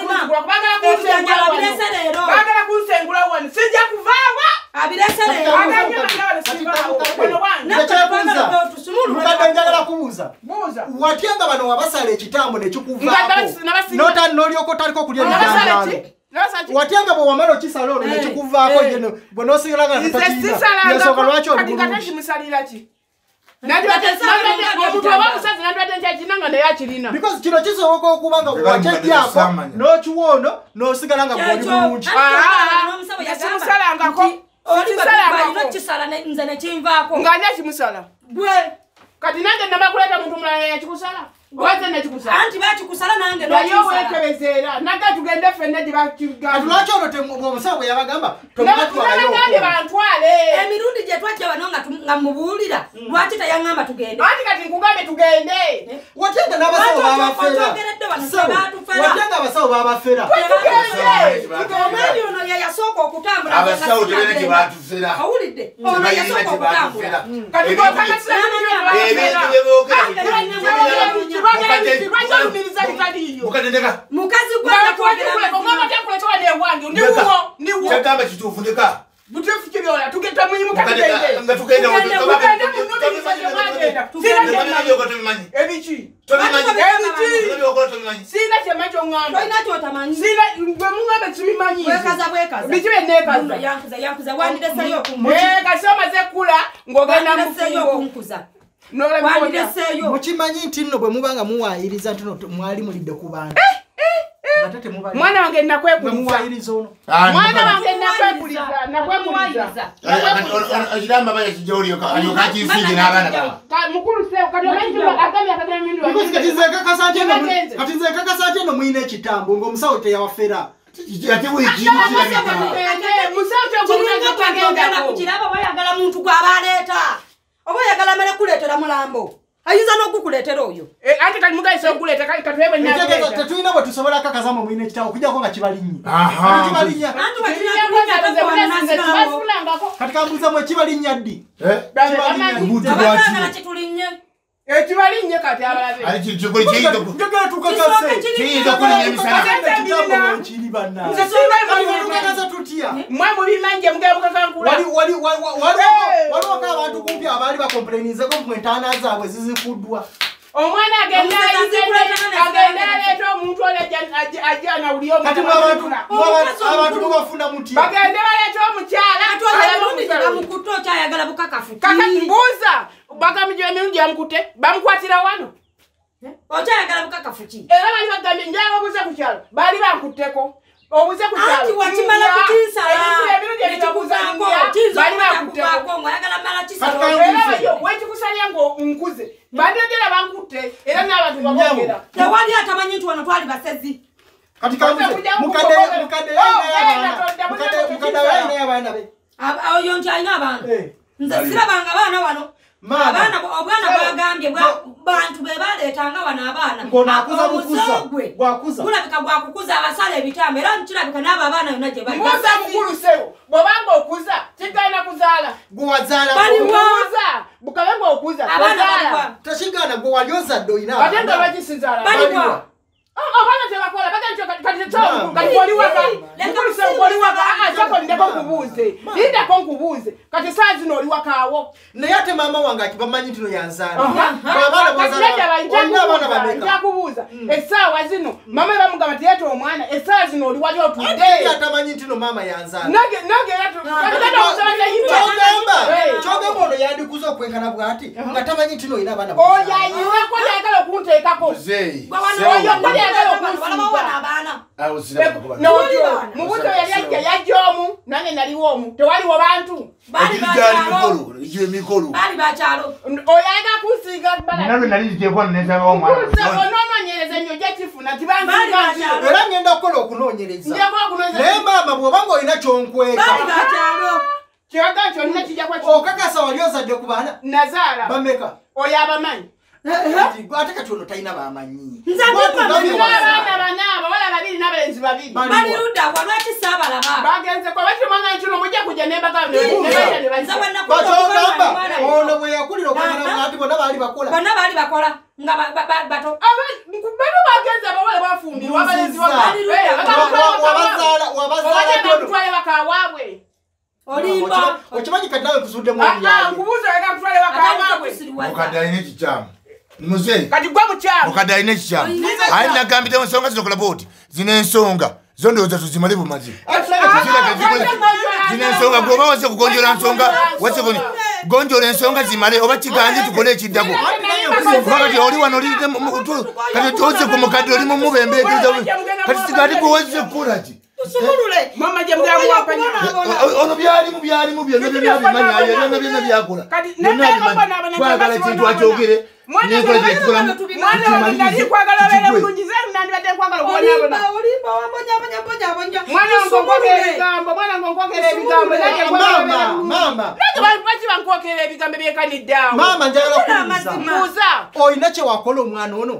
ebijanjalo abirese leero bagala kunsengula wano sijja kuvaawa mukadde njagala kubuuza buuza watya nga bano wabasala ekitambo nekikuvaako n'olyoka otaliko okulya ebijanjaalo watya nga bwe wamala okisala olwo Eh, nekikuvaako eh. jeno bwe nosigala nga nze totakiyina yensonga lwaki obulungi? omuntu oba omusazi nandibadde nkyakirina nga naye akirina because kino kisoboka okuba nga Era mukadde wakyejjaako saamanya. n'okiwa ono n'osigala nga Kyekyo, bulungi. Simusalangako. nga ani akimusala gwe kati nange namakuleeta muntu mulala yakikusala anti bakikusala nange naye nokisala wekebezeera naga tugende fenna gye kati bakigamba lwaki ono temu- omusawo bwe yabagamba nabagambye bantwale. Emirundi gye twajja wano nga mubuulira lwaki tayaŋŋamba tugende? Anti kati nkugambye tugende? Watyenga n'abasawo Lwaki babafera otyogeredde wano Sawo, tebaatufera? watyenga abasawo babafera omwami ono ye yasooka okutambula abasawo tebena kyebatufera owulidde ono yasooka okutambula. Kati lwakyalumiririza litaliyo mukatendeka mukazi gwaakwogera ewange ndiwo ndiwo kyagamba kituufu ndeka butuufu kibyola tugenda Tugende munuliza gyemwagenda. tobimanyi ebiki tobimanyi ebiki tobyokola tobimanyi siina kyema kyoŋŋamba tolina kyotamanyi siina bwe muŋŋambe kibimanyiizo bwekaza bwekaza biki byenneekaza yankuza yankuza wandireseyo kasi omaze kula ng'ogenda mufungo mukimanyi nti nno bwe muba nga muwayiriza nti no mwali mulidde ku bantu. Mwana wange nakwekuliza. Muwayiriza ono. Mwana wange nakwekuliza nakwekuliza. Ekiramba baya kijja olyoka alyoka akiisiige n'abaana kati nze nkakasa nti eno- muyina ekitambo ng'omusawo teyawafera. Kirabika kiringa twagenda kukiraba oyagala muntu gw'abaleeta oba oyagala male kuleetera mulambo? Ayinza n'okukuleetera oyo? Anti kati mugayisa Entegeeza nakuleta tetulina bwe tusobola kakasamo muyina ekitabo okujjako nga kibalinnye. Aha. Kati kati kambuzamu ekibalinnya ddi? Obutu kitulinye ekibalinnye kati abalabe. Ali kikoli kiyinza ku- njogera tukakase kiyinza okulinya emisana ekitambo wenkiri banna Nze singa kati imanyi- wetukakasa tutya? Mwe mubimanje mugabukakankula Wali- wali- wa- wa- waliwo- Hey! waliwoko abantu kumpi abaali bakomplaininze gavumenti entaana zaabwe zizikuddwa omwana agenda agenda aleeta omuntu oyo ajja nawuli kati mwe abantu mwe abantu mubafuna mutya bagende baleeta omukyala atwala alabe emirundi omusalo. gyebamukutte okyayagala bukakafu kakati mbuuza bagamije emirundi yamukutte bamukwatira wano. Okyayagala bukakafu ki? Era bali bagambye njanga obuze ku kyalo baali bankutteko obuze ku kyalo anti wakimala Nnya. kukinsala. Ebintu emirundi ebitakuzaako baali bankutteko nekikuvaako ng'oyagala mala Kati kisala kangu- era yo wekikusalya ngo-nkuze bandegera bankutte era n'abantu babogera tewali atamanyi nti wano twali basezi. Kati kambuze Kujja mukadde mukadde Oh, abaana. Be. Oyo nti alina abaana? Eh. nze sirabanga abaana wano obwana bwagambye bwa- bantu be baleetanga wano abaana. Omuzogwe Bw'akuza. gulabika gwakukuza abasala ebitambo era kirabika n'abo abaana yonna gye bali. Mbuuza mukulu sewo bwobanga okuza kigaana kuzaala. Gwe wazaala Baliwa. buuza bukabe ngaokuza tekigaana gwe wali ozadde olina ate nga bakisizaala baliwa abaana tebakola Maama. kati waliwaka Leka mukulu asako ndeko nkubuuze. Maama. lindako nkubuuze. Kati saa zino oli wakaawo? Naye ate maama wange akibamanyi tino yanzaala. Aha. bw'abaana Kati najaba bwazala olina abaana njakubuuza bameka. njakubuuza essaawa zino mama bamugamba tiyeta omwana essaawa zino oli wali ate otudde atamanyi ntino maama yanzaala. Nage- nagera tu- kagenda okusaba tayimba. kyogamba Hey. kyogamba ono yandikuza okwenkana bwati nga tamanyi ntino olina abaana oyo ayinako lyagala okunteekako? Oyo kwali ayagala okunsiiga. Mubuto yali ajja yajja omu nange naliwo omu tewaliwo bantu. Baali bakyalo. ayagala kunsiiga onoononyereza nnyo ojja kifuna Baali tibansiiga bakyalo. era ngenda kukola okunoonyereza. Naye maama bw'obanga olina kyonkweka. Nti olina kijja kwa okakasa wali ozadde ku baana nazaala. Bameka? Oyo abamanyi ate kati ono talina bamanyi bana abawala babiri n'abalenzi babiri. Lwaki saabalaba bakimanga nkino mujja kujja ono bwe yakulira okwagala bwati bonna baali bakola. Bonna baali bakola nga ba- ba- ba- bato. Bano bagenze abawala bafumbirwa abalenzi Mbuzizza. Wa- wa- wabazaala wabazaala dono bakutwale bakawaabwe olimba. Okimanyi kati nawe kusuddemu Ah, omuyaaye nkubuuza wega kutwale bakawaabwe Mukadde alina ekikyamu. Muzeeyi, kati gwe mukyamu mukadde alina ekikyamu. Ayi nagambidde ensonga zino ku labooti. Zino ensonga. Zo ndowooza tuzimale bumazi. Zino ensonga gwoba wazze kugonjola nsonga. Gonjola ensonga zimale oba kiganje tukole ekiddako. Kuba kati oli wano kati tozze ku mukadde oli mu mubembe egeza kati sigati gwe wazze Eh, ono byalimu byalimu byonna byebyabimanya byonna byonna byakola twagala ekintu akyogere maama njagala kubuuza. olina kyewakola omwana ono?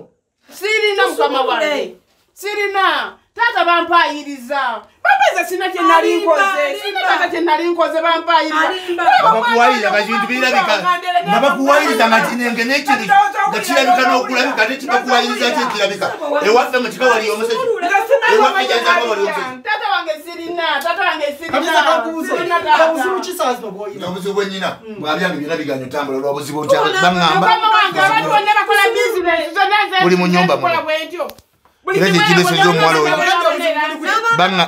Sirina mukama wange. Sirina. taata bampayiriza bampayiriza sina kyenali nkoze sina taata kyenali nkoze bampayirizabakuwayiriza nga kinenge nekiri nga kirabika n'okulabika te kibakuwayiriza te kirabika. Ewaffe mu kika waliyo omusajjataata wange sirina taata wange sirinaobuzibu bwenyina bwabyange byonna biganya otambula olwobuzibu baŋamba buli mu nyumba mu era kyekiresezo omuwala oyo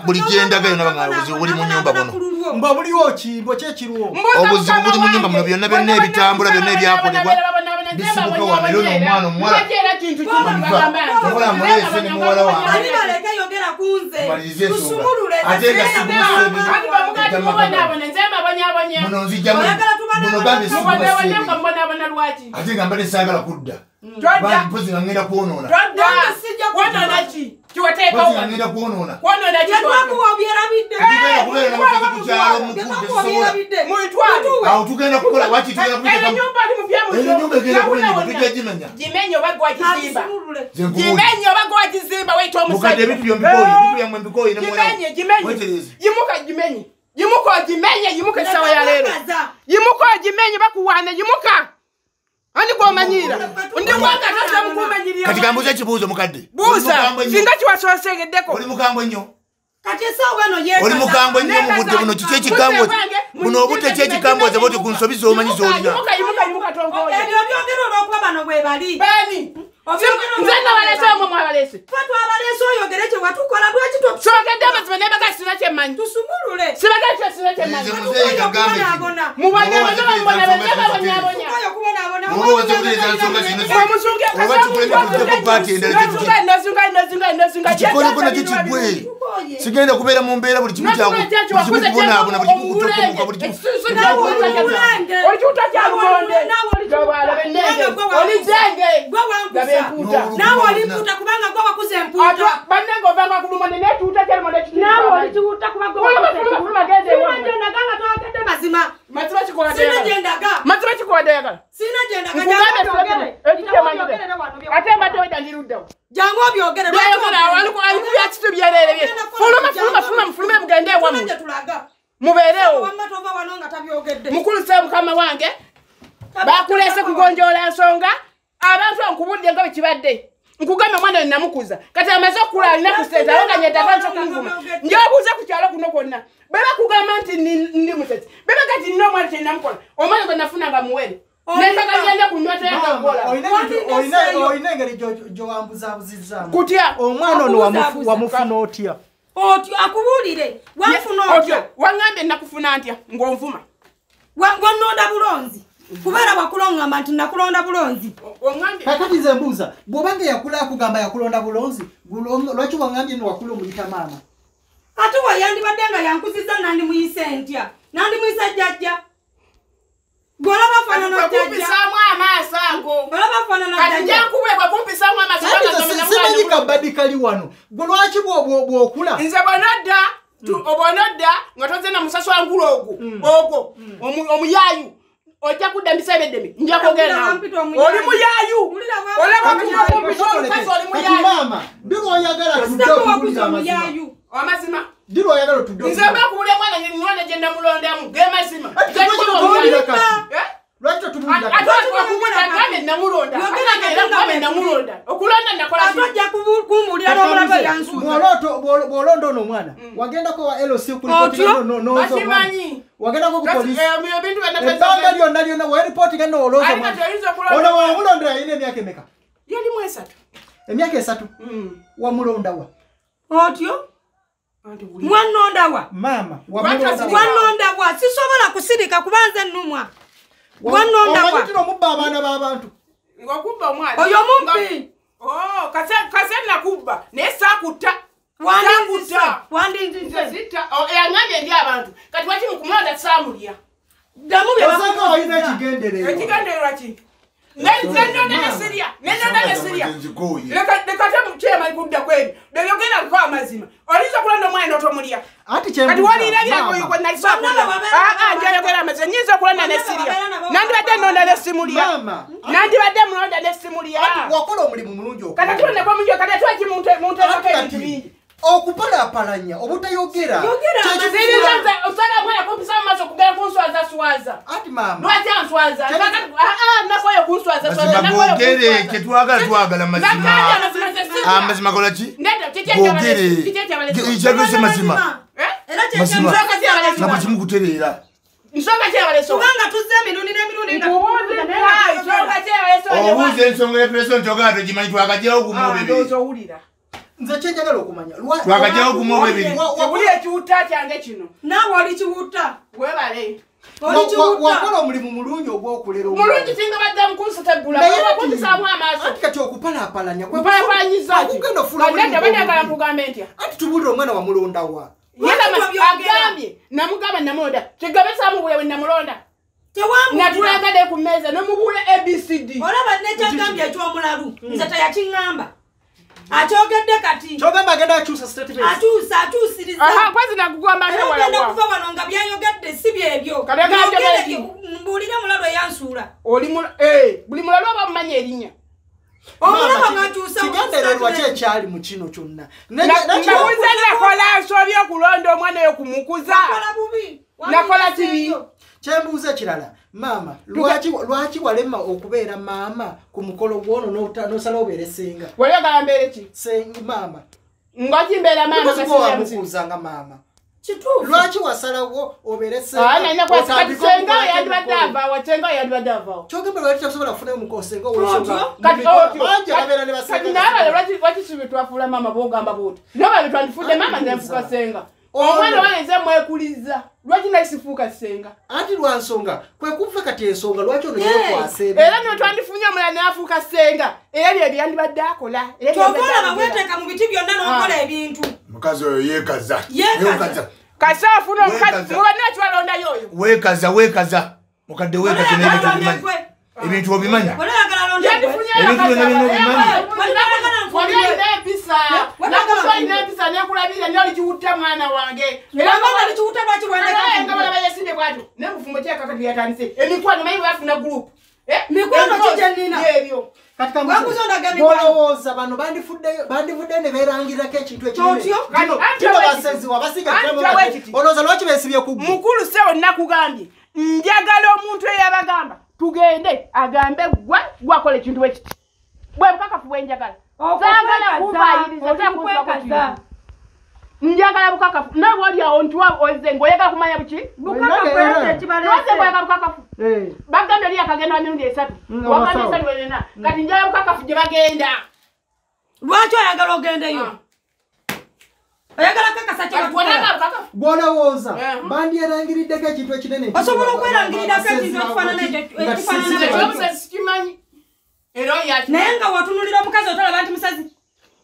buli gyendaga yona baŋaobuzibu buli mu nyumba buno mbabuliwo kimbo kyekirwo obuzibu buli mu nyumba muno byonna byonna ebitambula byonna ebyakolebwa bisibuka wano yona omwana omuwala mulese ne muwala wangeate nga sigumuno nzijamuno gambe sigumase ate nga mba nesagala kudda mpozi ngangenda kwononaanaki kiwateekawangenda kwonona kwononaawo yimuka ogimenye yimuka esawa ya leero yimuka. ani gwomanyira ndi gwakatoza mukumanyirira kati kambuza ekibuuzo mukadde. Buuza singa kiwasosegeddeko oli mukambwe ennyo oli mukambwe ennyo mu budde buno. Kiki ekikambwe? Buno obudde ki ekikambwezeboti ku nsobi z'omanyi z'olina nzenna balese omwe mwabalese twatwabalese oyogere kye watukola lwaki twogedde amazima nebaga sina kyemmanyi tusumulule sibaga kyo sina kyemmanyikikoleeko nakyo kigwe sigenda kubeera mu mbeera buli kimu kyakubonaabona buli kimu kutokomuka buli kimu olizenge nawe olimputa kubanga gwe wakuza emputa bannenge ovanga kulumonde nekiwuta kyalumonde nawe olikiwuta kubagandaganga twagedde mazima. Mazima sina kikoladeyagala mazima kikoladeyagala sina gyendaga. Ate mbadde weda ndiruddawo jangu obyogere. Alikubyakito byerere fuluma fuluma fuluma mufulume mugende ewamu mubeerewo mukulu se mukama wange bakulese kugonjola nsonga abantu ankubudde nga bwekibadde nkugamba omwana we namukuza. Kati amaze okukula alina ku sente abanganyeddakansa okumuvuma njobuuze ku kyalo kuno kwonna. Bwe bakugamba nti ni- ndi musezi bebe kati nina omwana kyenamukola omwana gwe nafuna nga muwere. Olina engeri gyowambuzabuzizaamu kutya? Omwana ono wamufuna otya? Otyo akubuulire. Wanfuna otyo waŋŋambye nakufuna ntya? Ng'onvuma gononda bulonzi kubeera wakulongamba nti nakulonda bulonzi. Kakati nze mbuuza bw'obanga yakula akugamba yakulonda bulonzi lwaki wangambye niwakula omuyita maama? Ate weyandibadde nga yankuziza nandimuyise ntya nandimuyise jjajja? Golaba faanana jjajja? simanyi kabadi kali wano. Gwe lwaki bwo- bwo- bw'okula? Nze bwonodda obwonodda nga toze na musaswa ngulu ogwo ogwo omu- omuyaayu ojja kudda mbisebeddemi nja omuyaayu. oli muyaayu. Mpulira bwa- olaba Kati- kuba omukazi oli kati muyaayu. maama dirwoyagala tudde Sitako okuwulira wakuza amazima. Amazima. Dirwoyagala tudde nze bakubulya mwana nywona gye namulondamu ge mazima. Ati lwaki totuwulira kati? Eh? lwaki totuwulira kati? atwakugulagambe namulonda Yogera era katonda gambe bwe namulonda okulonda nakola ate ojja kubu- kumbuulira n'omulaba yansuuza Bw'olooto- bw'olo- bw'olonda ono omwana wagendako wa bakimanyi. wagendako ku polisi ebintu ebbanga lyonna lyonna ono okulonda wamulondera yalina emyaka emeka? Yalimu esatu emyaka esatu? Wamulondawa otyo? Mwanondawa maama Lwaki mwanondawa sisobola kusirika kuba nze nnumwa mwanondawa omanyitira omubba abaana b'abantu ngokubba omwana. Oyo mumpi? Kase nakubba. Naye saakutta. Sakuta. wandinzize yaŋambye ndi abantu. Kati waki mukumulonda saamulya ddamu ekigendererwa ki nendonda nesirya nendonda nesirya lekate mukyema kudda kwebi bebyogerako amazima oyinza okulonda omwana notomulya ati kati kyembuza byagonalisnjayogera amazima nyinza okulonda nesirya nandibadde nonda nesimulya Mama. nandibadde mulonda omulimu mulungi kati okukola. tulondekwa munjo kati munteekako Ati ebintu bingi okupalapalanya obutayogera. Kunswaza mazima gogere kyetwagala twagala mazima. amazima kola ki? Gogere kyagese mazima. era Mazima. kyekyemusoka nabwe kimukutereera nsonga kyebaleso kubanga tuzze emirundi n'emirundi obuuza ensonga ya pulezidenti ogala togimanyi twakagyawo gumu obebiri owulira nze kyenjagala okumanya. Lwa- twakagyawo gumu obebiri wa- wa- owuli ekiwuta kyange kino. Naawe oli kiwuta webale. Wa- wa- wakola omulimu mulungi ogwokulera mulungi Naye ati- kumpisaamu amaaso. Ati kati okupalapalanya kwe- mpayapanyizaki akugenda ofuna omulimu badde banyagala ogw'omulimu. nkugambe ntya ati tubulire omwana Lwaki byogera? agambye namugamba namulonda kigabesaamu bule we namulonda. Natulagadde ku mmeeza nomubuula abcd olaba nekyagambye ekyomulalu nze teyakiŋŋamba akyogedde kati. Kyogamba agenda akyusa akyusa akyusiriza nakugamba ate era ogenda kuva wano nga byayogedde si byebyo. Mbuulire mulalu eyansuula eh, buli mulala oba mumanya erinnya? Omulaba ng'akyusa mu kigendererwa ki ekyali mu kino kyonna. Nabuze nakola nsobye okulonda omwana oyo kumukuza nakola kibi kyembuuza ekirala maama lwaki walema okubeera maama ku mukolo gwono n'ota- n'osala obeere senga mbeere ki? Maama. Ngakimbeera maama Lwaki maama. Wasalawo obeere nalina kwasi kati otandike senga okukwata yandibadde emikolo? avaawo senga yandibadde avaawo. Kyogamba lwaki tasobola kufunayo mukosenga Otyo? kati otyo bangi ababeera ne kati basenga naabale lwaki sibe twafuula maama bwogamba bwoti nobale twandifudde maama nenfuka senga omwana wange nze mwekuliza? Lwaki nakisifuuka senga anti lwa nsonga kwe kuva kati ensonga lwaki ono yekwasa era nwe twandifunye omulala nafuuka senga era byebyo yandibadde akola era kyova byebyo olaba yandibadde weteeka mu biti byonna n'okola ebintu. Mukazi oyo yeekaza. Yeekaza. kasi afuna Weekaza. mubannakibalondayo oyo. Weekaza weekaza. Mukadde weekaza ebintu obimanyi Ebintu byonna bino obimanyi? walina empisa nakusa olina empisa nekulabira ni olikiwutta mwana wange yesinde bwatyo nebufumbo kyakakati yatandise. Emikwano mayi bafuna gurupu Mikwano ondaga mikwano. bolowooza bano bandifudde bandivudde ne beerangirirako ekintu Kyotyo? kino Anti kino awekiti. basenziwa basiga Anti kirabo awekiti. bate. olowooza lwaki beesibye ku ggwe mukulu sewo nakugambye njagala omuntu eyabagamba tugende agambe gwe gwakola ekintu bwekiti bwe bukakafu bwenjagala saagala takunsakukintu njagala bukakafu. Nawe oli awo ntiwa oze ngaoyagala kumanya buki? Bwagala bukakafu. Eh. bagambye oli akagenda wa mirundi esatu. Mm, abasawo. esatu wenena kati njagala bukakafu gye bagenda. Lwaki oyagala ogendeyo oyagala kakasa gwolowooza bandyerangiriddeko ekintu ekinene osobola okwerangirirako ekintu ekifaanana ekyo ekifaanana Nze ekyo. ekyobusazi sikimanyi? Era oyo naye nga wotunulira omukazi otolaba nti musazi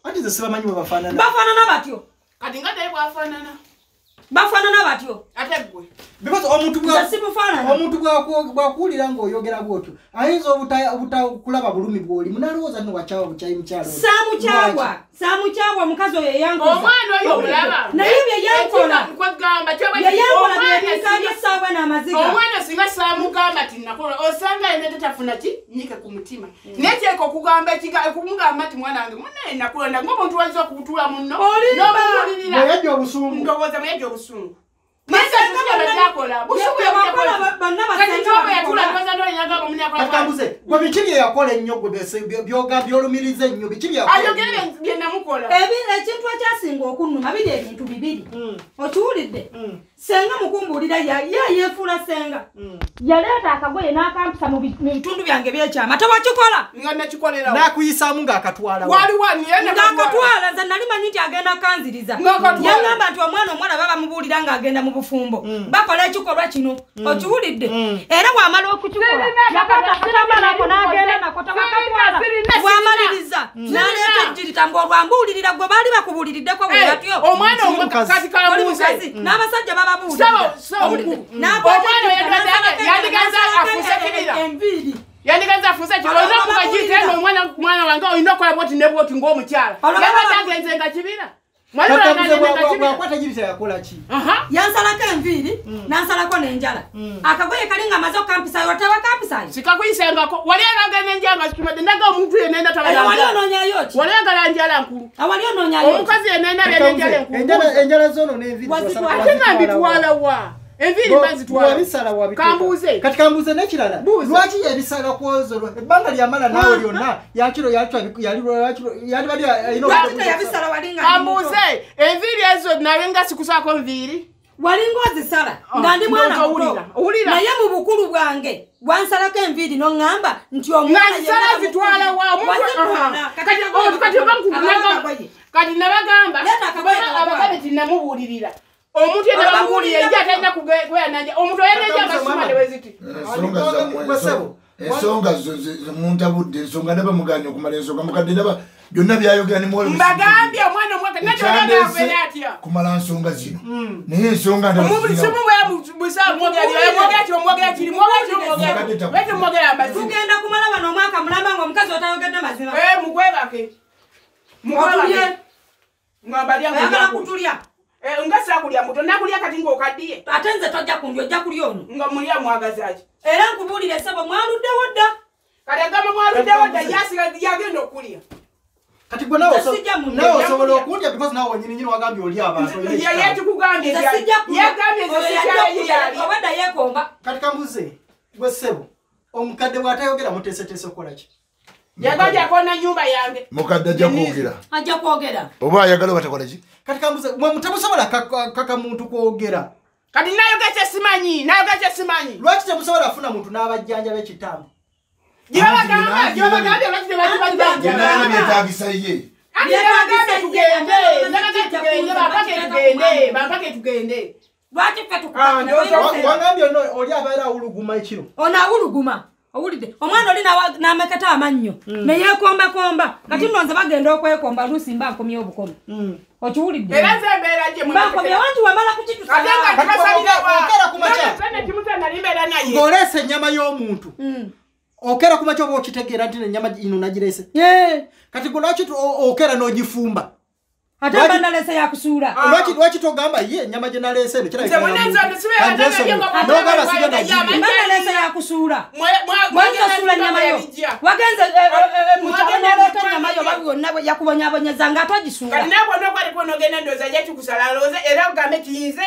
anti ze sibamanyi bwe bafaanana? bafaanana batyo. Kati nga naye bwafaanana bafaanana batyo. Ate gwe because omuntu bwakuwulira ng'oyogera bwotyo ayinza obuta- obutakulaba bulumi bwoli. Munalowooza nti wakyawa bukyayi mukyalo saamukyabwa saamukyabwa omukazi oyo eyankoza omwana oyo omulaba naye bye yankola. Bye yankola byebinkaabya essaawa n'amaziga samugamba ti nakola osanga ene tetafuna ki? Nyike ku mutima. Nekyeka okugamba ekiga- okumugamba ti mwana wange munaye nakulonda ngaomuntu waliza Olimba. n'omuwulirira bweyajja obusungu. Ndowooza muyajja obusungu. Gwe biki bye yakola ennyo byolumiriza ennyo biki byeyakola byenamukola Ebi- ekintu ekyasinga okunnuma biri ebintu bibiri. Okiwulidde senga mukumbuulira ya- ye yeefuula senga. Yaleeta akagoye n'akampisa mu bi- mu bitundu byange byekyama. Tewakikola nga nakikolerawo n'akuyisaamu ng'akatwala ng'akatwala nze nali manyi nti agenda kanziriza yagamba nti omwana omwana baba bamubuulira ng'agenda mu bufumbo. Bakola ekikolwa kino okiwulidde. Era bw'amala okukikola sirina n'agenda nako tewakatwala bw'amaliriza n'aleeta ejjiri ekigambo olwambuulirira gwe baali bakubuuliriddeko bwe Eh, batyo omwana Oli omwe mukazi. kati Oli mukazi kambuuze n'abasajja Sabo, n'asala ekibira. enviiri yandiganza afuuse ki Olwo olina baba okuba babuulira. gitenda omwana mwana wange olina okukola bwoti ne bwoti ng'omukyala yabadde agenze nga kibira bwakwata gibita yakola ki Aha. yansalako enviiri n'ansalako n'enjala. Akagoye kali nga amaze okampisayo otewa kampisayo sikakuyisengako wali agagenda enjanga kikimadde ndaga omuntu yenenda era wali onoonyayo ki wali agala njala nkulu awali onoonyayo ki omukazi yenenda byena enjala enkulu Enjala- Wazitwala. zosala- ate nga mbitwala wa enviiri Bo- bazitwala wabisala wabiteeka. kambuuze n'ekirala. Lwaki yebisala kwozo ebbanga lyamala naawe lyonna yakiro kambuuze enviiri ezo naye nga sikusaako nviiri. Wali ng'ozisala. Ah, nga ndi mwana naye mu bukulu bwange wansalako enviiri n'oŋŋamba nti nga omwana zisala yenna zitwala wa omuntu- Wazitwala. Aha. Kati Kati- akagoye oh, kati kakoye. bankubulaga- Akagoye. kati nabagamba abagabe tinamubuulirira omuntu yenababuulira babuulira enja atalina kweyananja omuntu ayenanja nga Katambuze sumade mama. weziti ensonga muntabudde ensonga ndaba muganya okumala ensonga mukadde ndaba byonna byayogera nimwoyo mbagambye omwana omwaka nakyonagavene atya? kumala nsonga zino. Naye ensonga tugenda kumala bano omwaka mulamba ngaomukazi otayogedde mazima. Mugwebake otulye mwabalya oyagala kutulya nga sakulya muto nakulya kati ngaokaddiye ate nze tojja kundya ojja kulya ono. Nga mulya mwagazaki era nkubuulira esabo mwaluddewo dda kati agamba mwaluddewo dda yagenda okulya. Kati gwe nawe osobola okundya because nawe wenyininyini wagambye oli abantu olina ekitabo. yeyetukugambye nze sijja kulya. yagambye Oyo yajja kulya. zesikyalayali obwedda yeekomba. Kati kambuze gwe ssebo omukadde bw'atayogera muteeseteese okukola yagambye akona nyumba yange. Mukadde ajja kwogera. Ajja kwogera. Oba ayagala ki? Kati temusobola kaka muntu kwogera. Kati nayoga kyesimanyi nayoga kyesimanyi lwaki temusobola afuna muntu n'abajjanja b'ekitambo gyebagamba gyebagambye lwaki tebakibajjanja yenayina byetagisa ye. Ati nebagambye tugende bampake tugende lwaki ffe Ah, ndoza- Wa- wagambye no oli abeera awuluguma ekiro? Ono awuluguma owulidde omwana oli n'ameketa amannyo. Neyeekombakomba kati nno nze bagenda okwekomba luusi mba nkomye obukomi okiwulidde? Era nze embeera gye mba nkomye wanti wamala ate nga kukitusala tubasalira Okera ku makya. kimusa nali mbeera naye. Ng'oleese ennyama y'omuntu. Okera ku makya oba okitegeera nti ennyama ino nagireese kati gwe lwaki okera n'ogifumba ate mba nalese yakusuula lwaki togamba ye ennyama gye naleese eno mba nalese yakusuula Mwe- mwe- mwakasula mwagenda nyama yo wagenze mukyalo Mwagenda n'oleeta ebijja. nyama yo babyonna yakubonyabonyeza nga atogisuula kati nawe bwona okwali kuno ogenda endooza ye kikusala alooze era ogambe tiyinze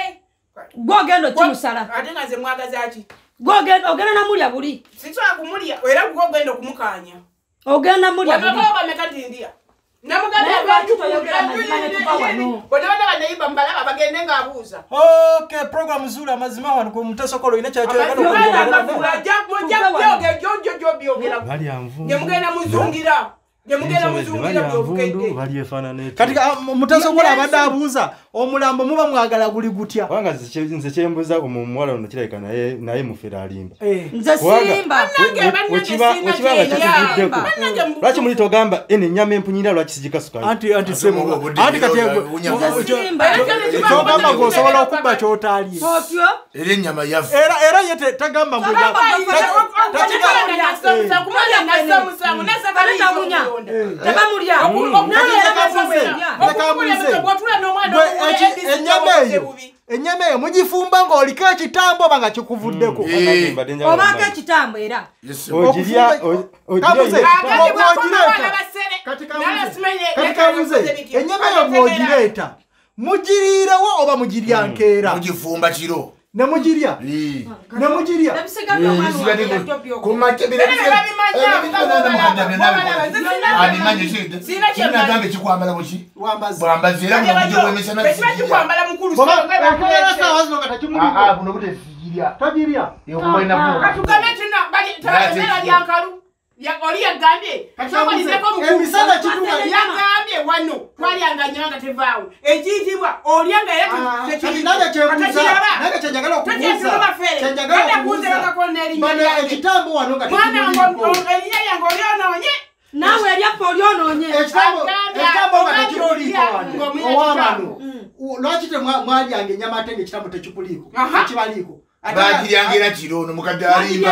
gwogenda okimusala ate nga nze mwagaza ki gwogenda ogenda namulya buli sisobola kumulya era gwe ogenda okumukaanya ogenda mulya buli namugambye mubalaba bagende ngaabuuza ok program zula amazima wano ku mutesokolo olina jojobyogera balya nvundu gyemugenda muzungira gyemugenda Ensomezi muzungira balya nvundu byobukedde balya efaanana eti kati mutesokolo abadde abuuza omulambo muba mwagala guli gutya? Kubanga nze kye- nze kyembuza omuwala ono kirabika naye mufere alimba Eh. nze Kubanga- simba. Bannange, we- bannange wekiba- sina wekibanga kyenda. kituvuddeko Bannange mbu- lwaki muli togamba eno ennyama empunyira lwaki sigikasukayo anti anti Ate sebo muba obudde anti kati bw'oba egwe- bunyama. o- o- kyo- Simba. kyogamba gwe osobola okubba kyotaalye. Era ennyama yaffe. Era era ye te- tagamba mbu Ennyama eyo ennyama eyo mugifumba ng'oliko ekitambo oba nga kikuvuddeko Eh. Njagala obaako ekitambo era. Yes, ogirya Okufumba- o- Kabuze. ogirya Kati kabuze. kati kabuze ennyama eyo bw'ogireeta mugiriirewo oba mugirya nkeera mugifumba kiro ne mugirya Eh. ne mugirya abimanyekinagambye kikwambala buki wambazi. Bwambazi era munobujo bwemisana okeera saawa zino nga tekimuliko buno butesigirya togirya oli yagambye Emisana kituuka- yagambye wano twalyanga nyama nga tevaawo ekiyitibwa olyanga kati nange kyebuuza nange kyenjagala okubuuza kyenjagala okubuuza bano ekitambo wano nga mwana tekimuliko erinnya lyange olyonoonye naawe eryappa olyonoonye ekitambo Agambye ekitambo nga oba tekikuliiko by'olya, wano. ng'omulya owamano ekitambo. lwaki temwalyanga enyama ate ngaekitambo tekikuliiko Aha. tekibaliiko Ate- bagiryanga era kiro ono mukadde alimba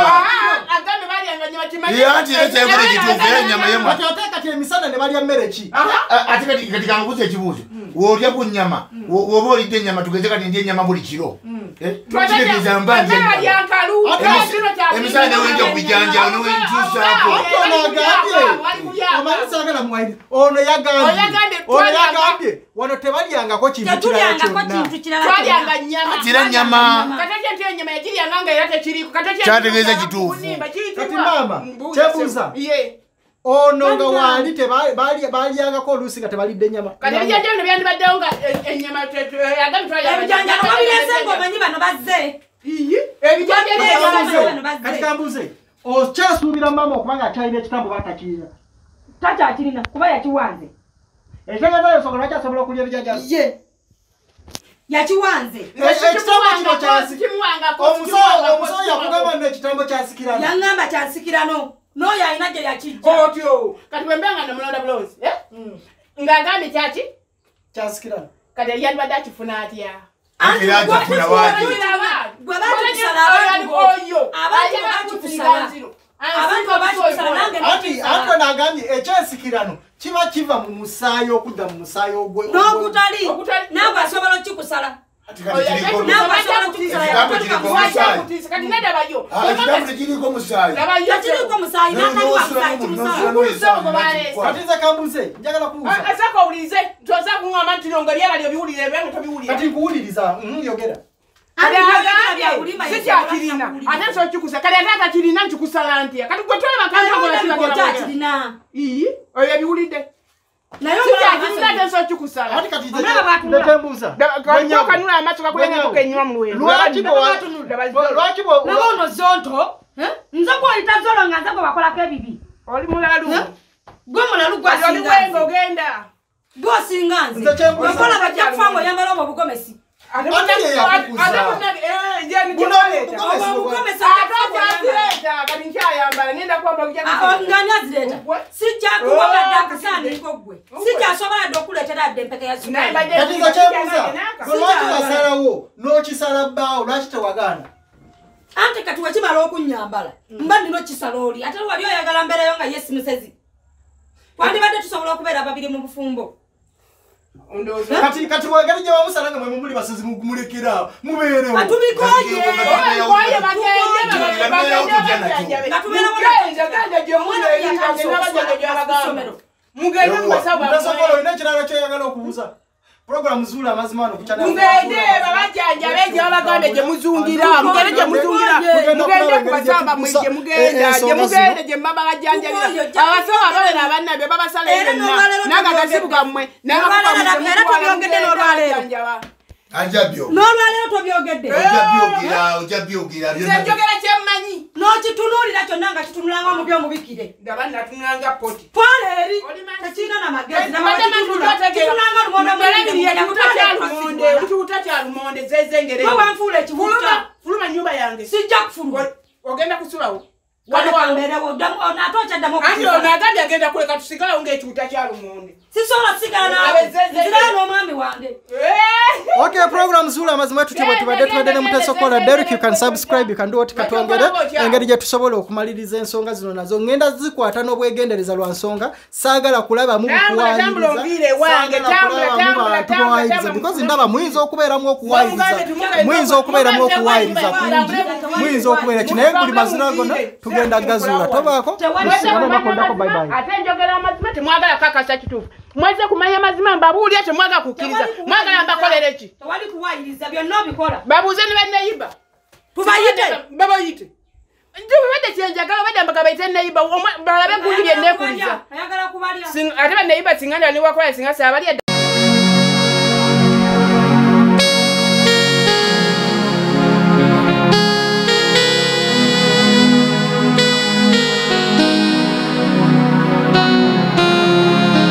Ah, anti era kyekole kituufu era ennyama yemwa kati ate kati emisana ne balya mmere ki A- ate kati kati kanguza ekibuuzo woolya ku nnyama wo- woba olidde ennyama tugeze kati ndya ennyama buli kiro Eh? kitegeeza mba emisana newenja kubijanja newentuusaako ate ono yagambye ono yagambye wano tebalyangako kintu kirala tetulyangako kyonna. kintu kirala twalyanga nyama Ati era nyama kati ekyo enyama yagiryanga nga era tekiriiko kati ekyo Kyategeeza enyama kituufu. Kati maama, kyebuuza. ono nga waali baali- balyangako oluusi nga tebalidde nyama bino byandibaddewo nga e- ennyama te- te- agambe twalyanga ebijanja nyama. nobabirenze ngaomanyi bano bazze. Iyi, ebijanja Kati bino kambuze. ebyo- bano bazze. kati kambuze okyasuubira maama okubanga akyalina ekitambo batakiina takyakirina kuba yakiwanze. Okulya ye. Yakiwanze. Omusawo yakugamba ekitambo yaŋŋamba kyansikirano n'oyo alina gye yakijja. Otyo. Kati bwe mbenga namulonda bulonzi ng'agambye kyaki? Kyasikirana kati yandibadde akifuna atya? Anti Era gwe akifuna gwe waaki? gwe bakikusala abantu bo. Abantu bakikusala abantu bakikusala nange anti nakikusala anti nagambye ekyensikirano kiba kiva mu musaayi okudda mu musaayi ogwe n'okutali Okutali- naawe asobola okikusala nedabayo Ah, kambuze njagala owulize toza kuŋŋamba nti nonga byabali obiwulire ebyange tobiwulira. Kati nkuwuliriza mm, yogera sikyakirina ate nso okikusa kati ate atakirina nkikusala ntya? Kati gwe tolaba oyo ebiwulidde sikyakirina ate omulaba nso okikusala ati kati nze- Omulaba bw'atunula. ndeke mbuuza kanula amaaso gakulengakuka enyuma mu lwendo lwaki bwe- lwaki bwe- nabono zonto nze gwolita zolo nga nze gwe bakolako ebibi. Oli mulalu. Gwe mulalu gwasinga ogenda. Gwosinga nze wekola bajja kufa nga oyambala obwo obugomesi ate Ate ye yakukuza. Buno- obwo obugomesi akyakireeta kati nkyayambala ngenda kwamba ngani azireeta sijjakuwagadde akasaaniiko gwe sijjasobola dde okuleetera dde empeke ya sukali kati nze kyembuuza gwe lwaki wasalawo n'okisala bbaawo lwaki tewagaana anti kati wekimala okunyambala mba nina okisala oli. Ate wali oyagala mbeerayo nga yesimusezi twandibadde tusobola okubeera babiri mu bufumbo kati kati wegeri gye wamusala nga mwe mumuli basezi mulekera mubeerewo atubikoye mutasobola olina ekirala kyoyagala okubuuza puroguramu zuula amazima ano ku Channel mugende Africa. babajanjabe gye babagambe gye muzungira mugende gye muzungira mugende ku basamba mwe gye mugenda. gye mugende gye mba babajanjabira abasawo abalera abannabyo babasala enna n'akagazibu gammwe Era tobyongedde n'olwaleero. ajabyo n'olwaleero tobyogedde. Ojja byogera byogera njogera kyemmanyi n'okitunuulira kyonna nga kitunulanga mu byomubikire ndaba natunulanga poti twala eri. Tekirina namagezi Mbadde mantu kitunulanga lumonde ekiwuta kya lumonde zezengere we wanfuula ekiwuta fuluma nyumba yange. Sijja kufuluma. Ogenda kusulawo ate ono agambye agenda kuleka tusigalawo ngaekiwuta kya lumonde sisobola Abezezenge. nzirayo n'omwami wange. Okay program zuula amazima tutyo bwe tubadde tubadde ne muteesa okukola derek you can subscribe you can do what katwongere engeri gye tusobola okumaliriza ensonga zino nazo. Ngenda zikwata n'obwegendereza lwa nsonga. Saagala tambula, tambula, tambula. because ndaba muyinza okubeeramu tumugende- muyinza okubeeramu waayiriza, kungi muyinza okubeera ki naye buli mazina gonna tugenda gazuula tobaako? Ate njogera amazima temwagala kakasa kituufu mweze kumanya mazima mbabuulya temwagala kukkiriza. Mwagala mbakolere ki tewali kuwaayiriza byonna obikola. Babuuze ne banneyiba tubayite. Babayite. Tubadde kyenjagala obadde mbaga baite neyiba balabe gundi byenneekuliza ate banneyiba singa ndaniwakola singa saabalya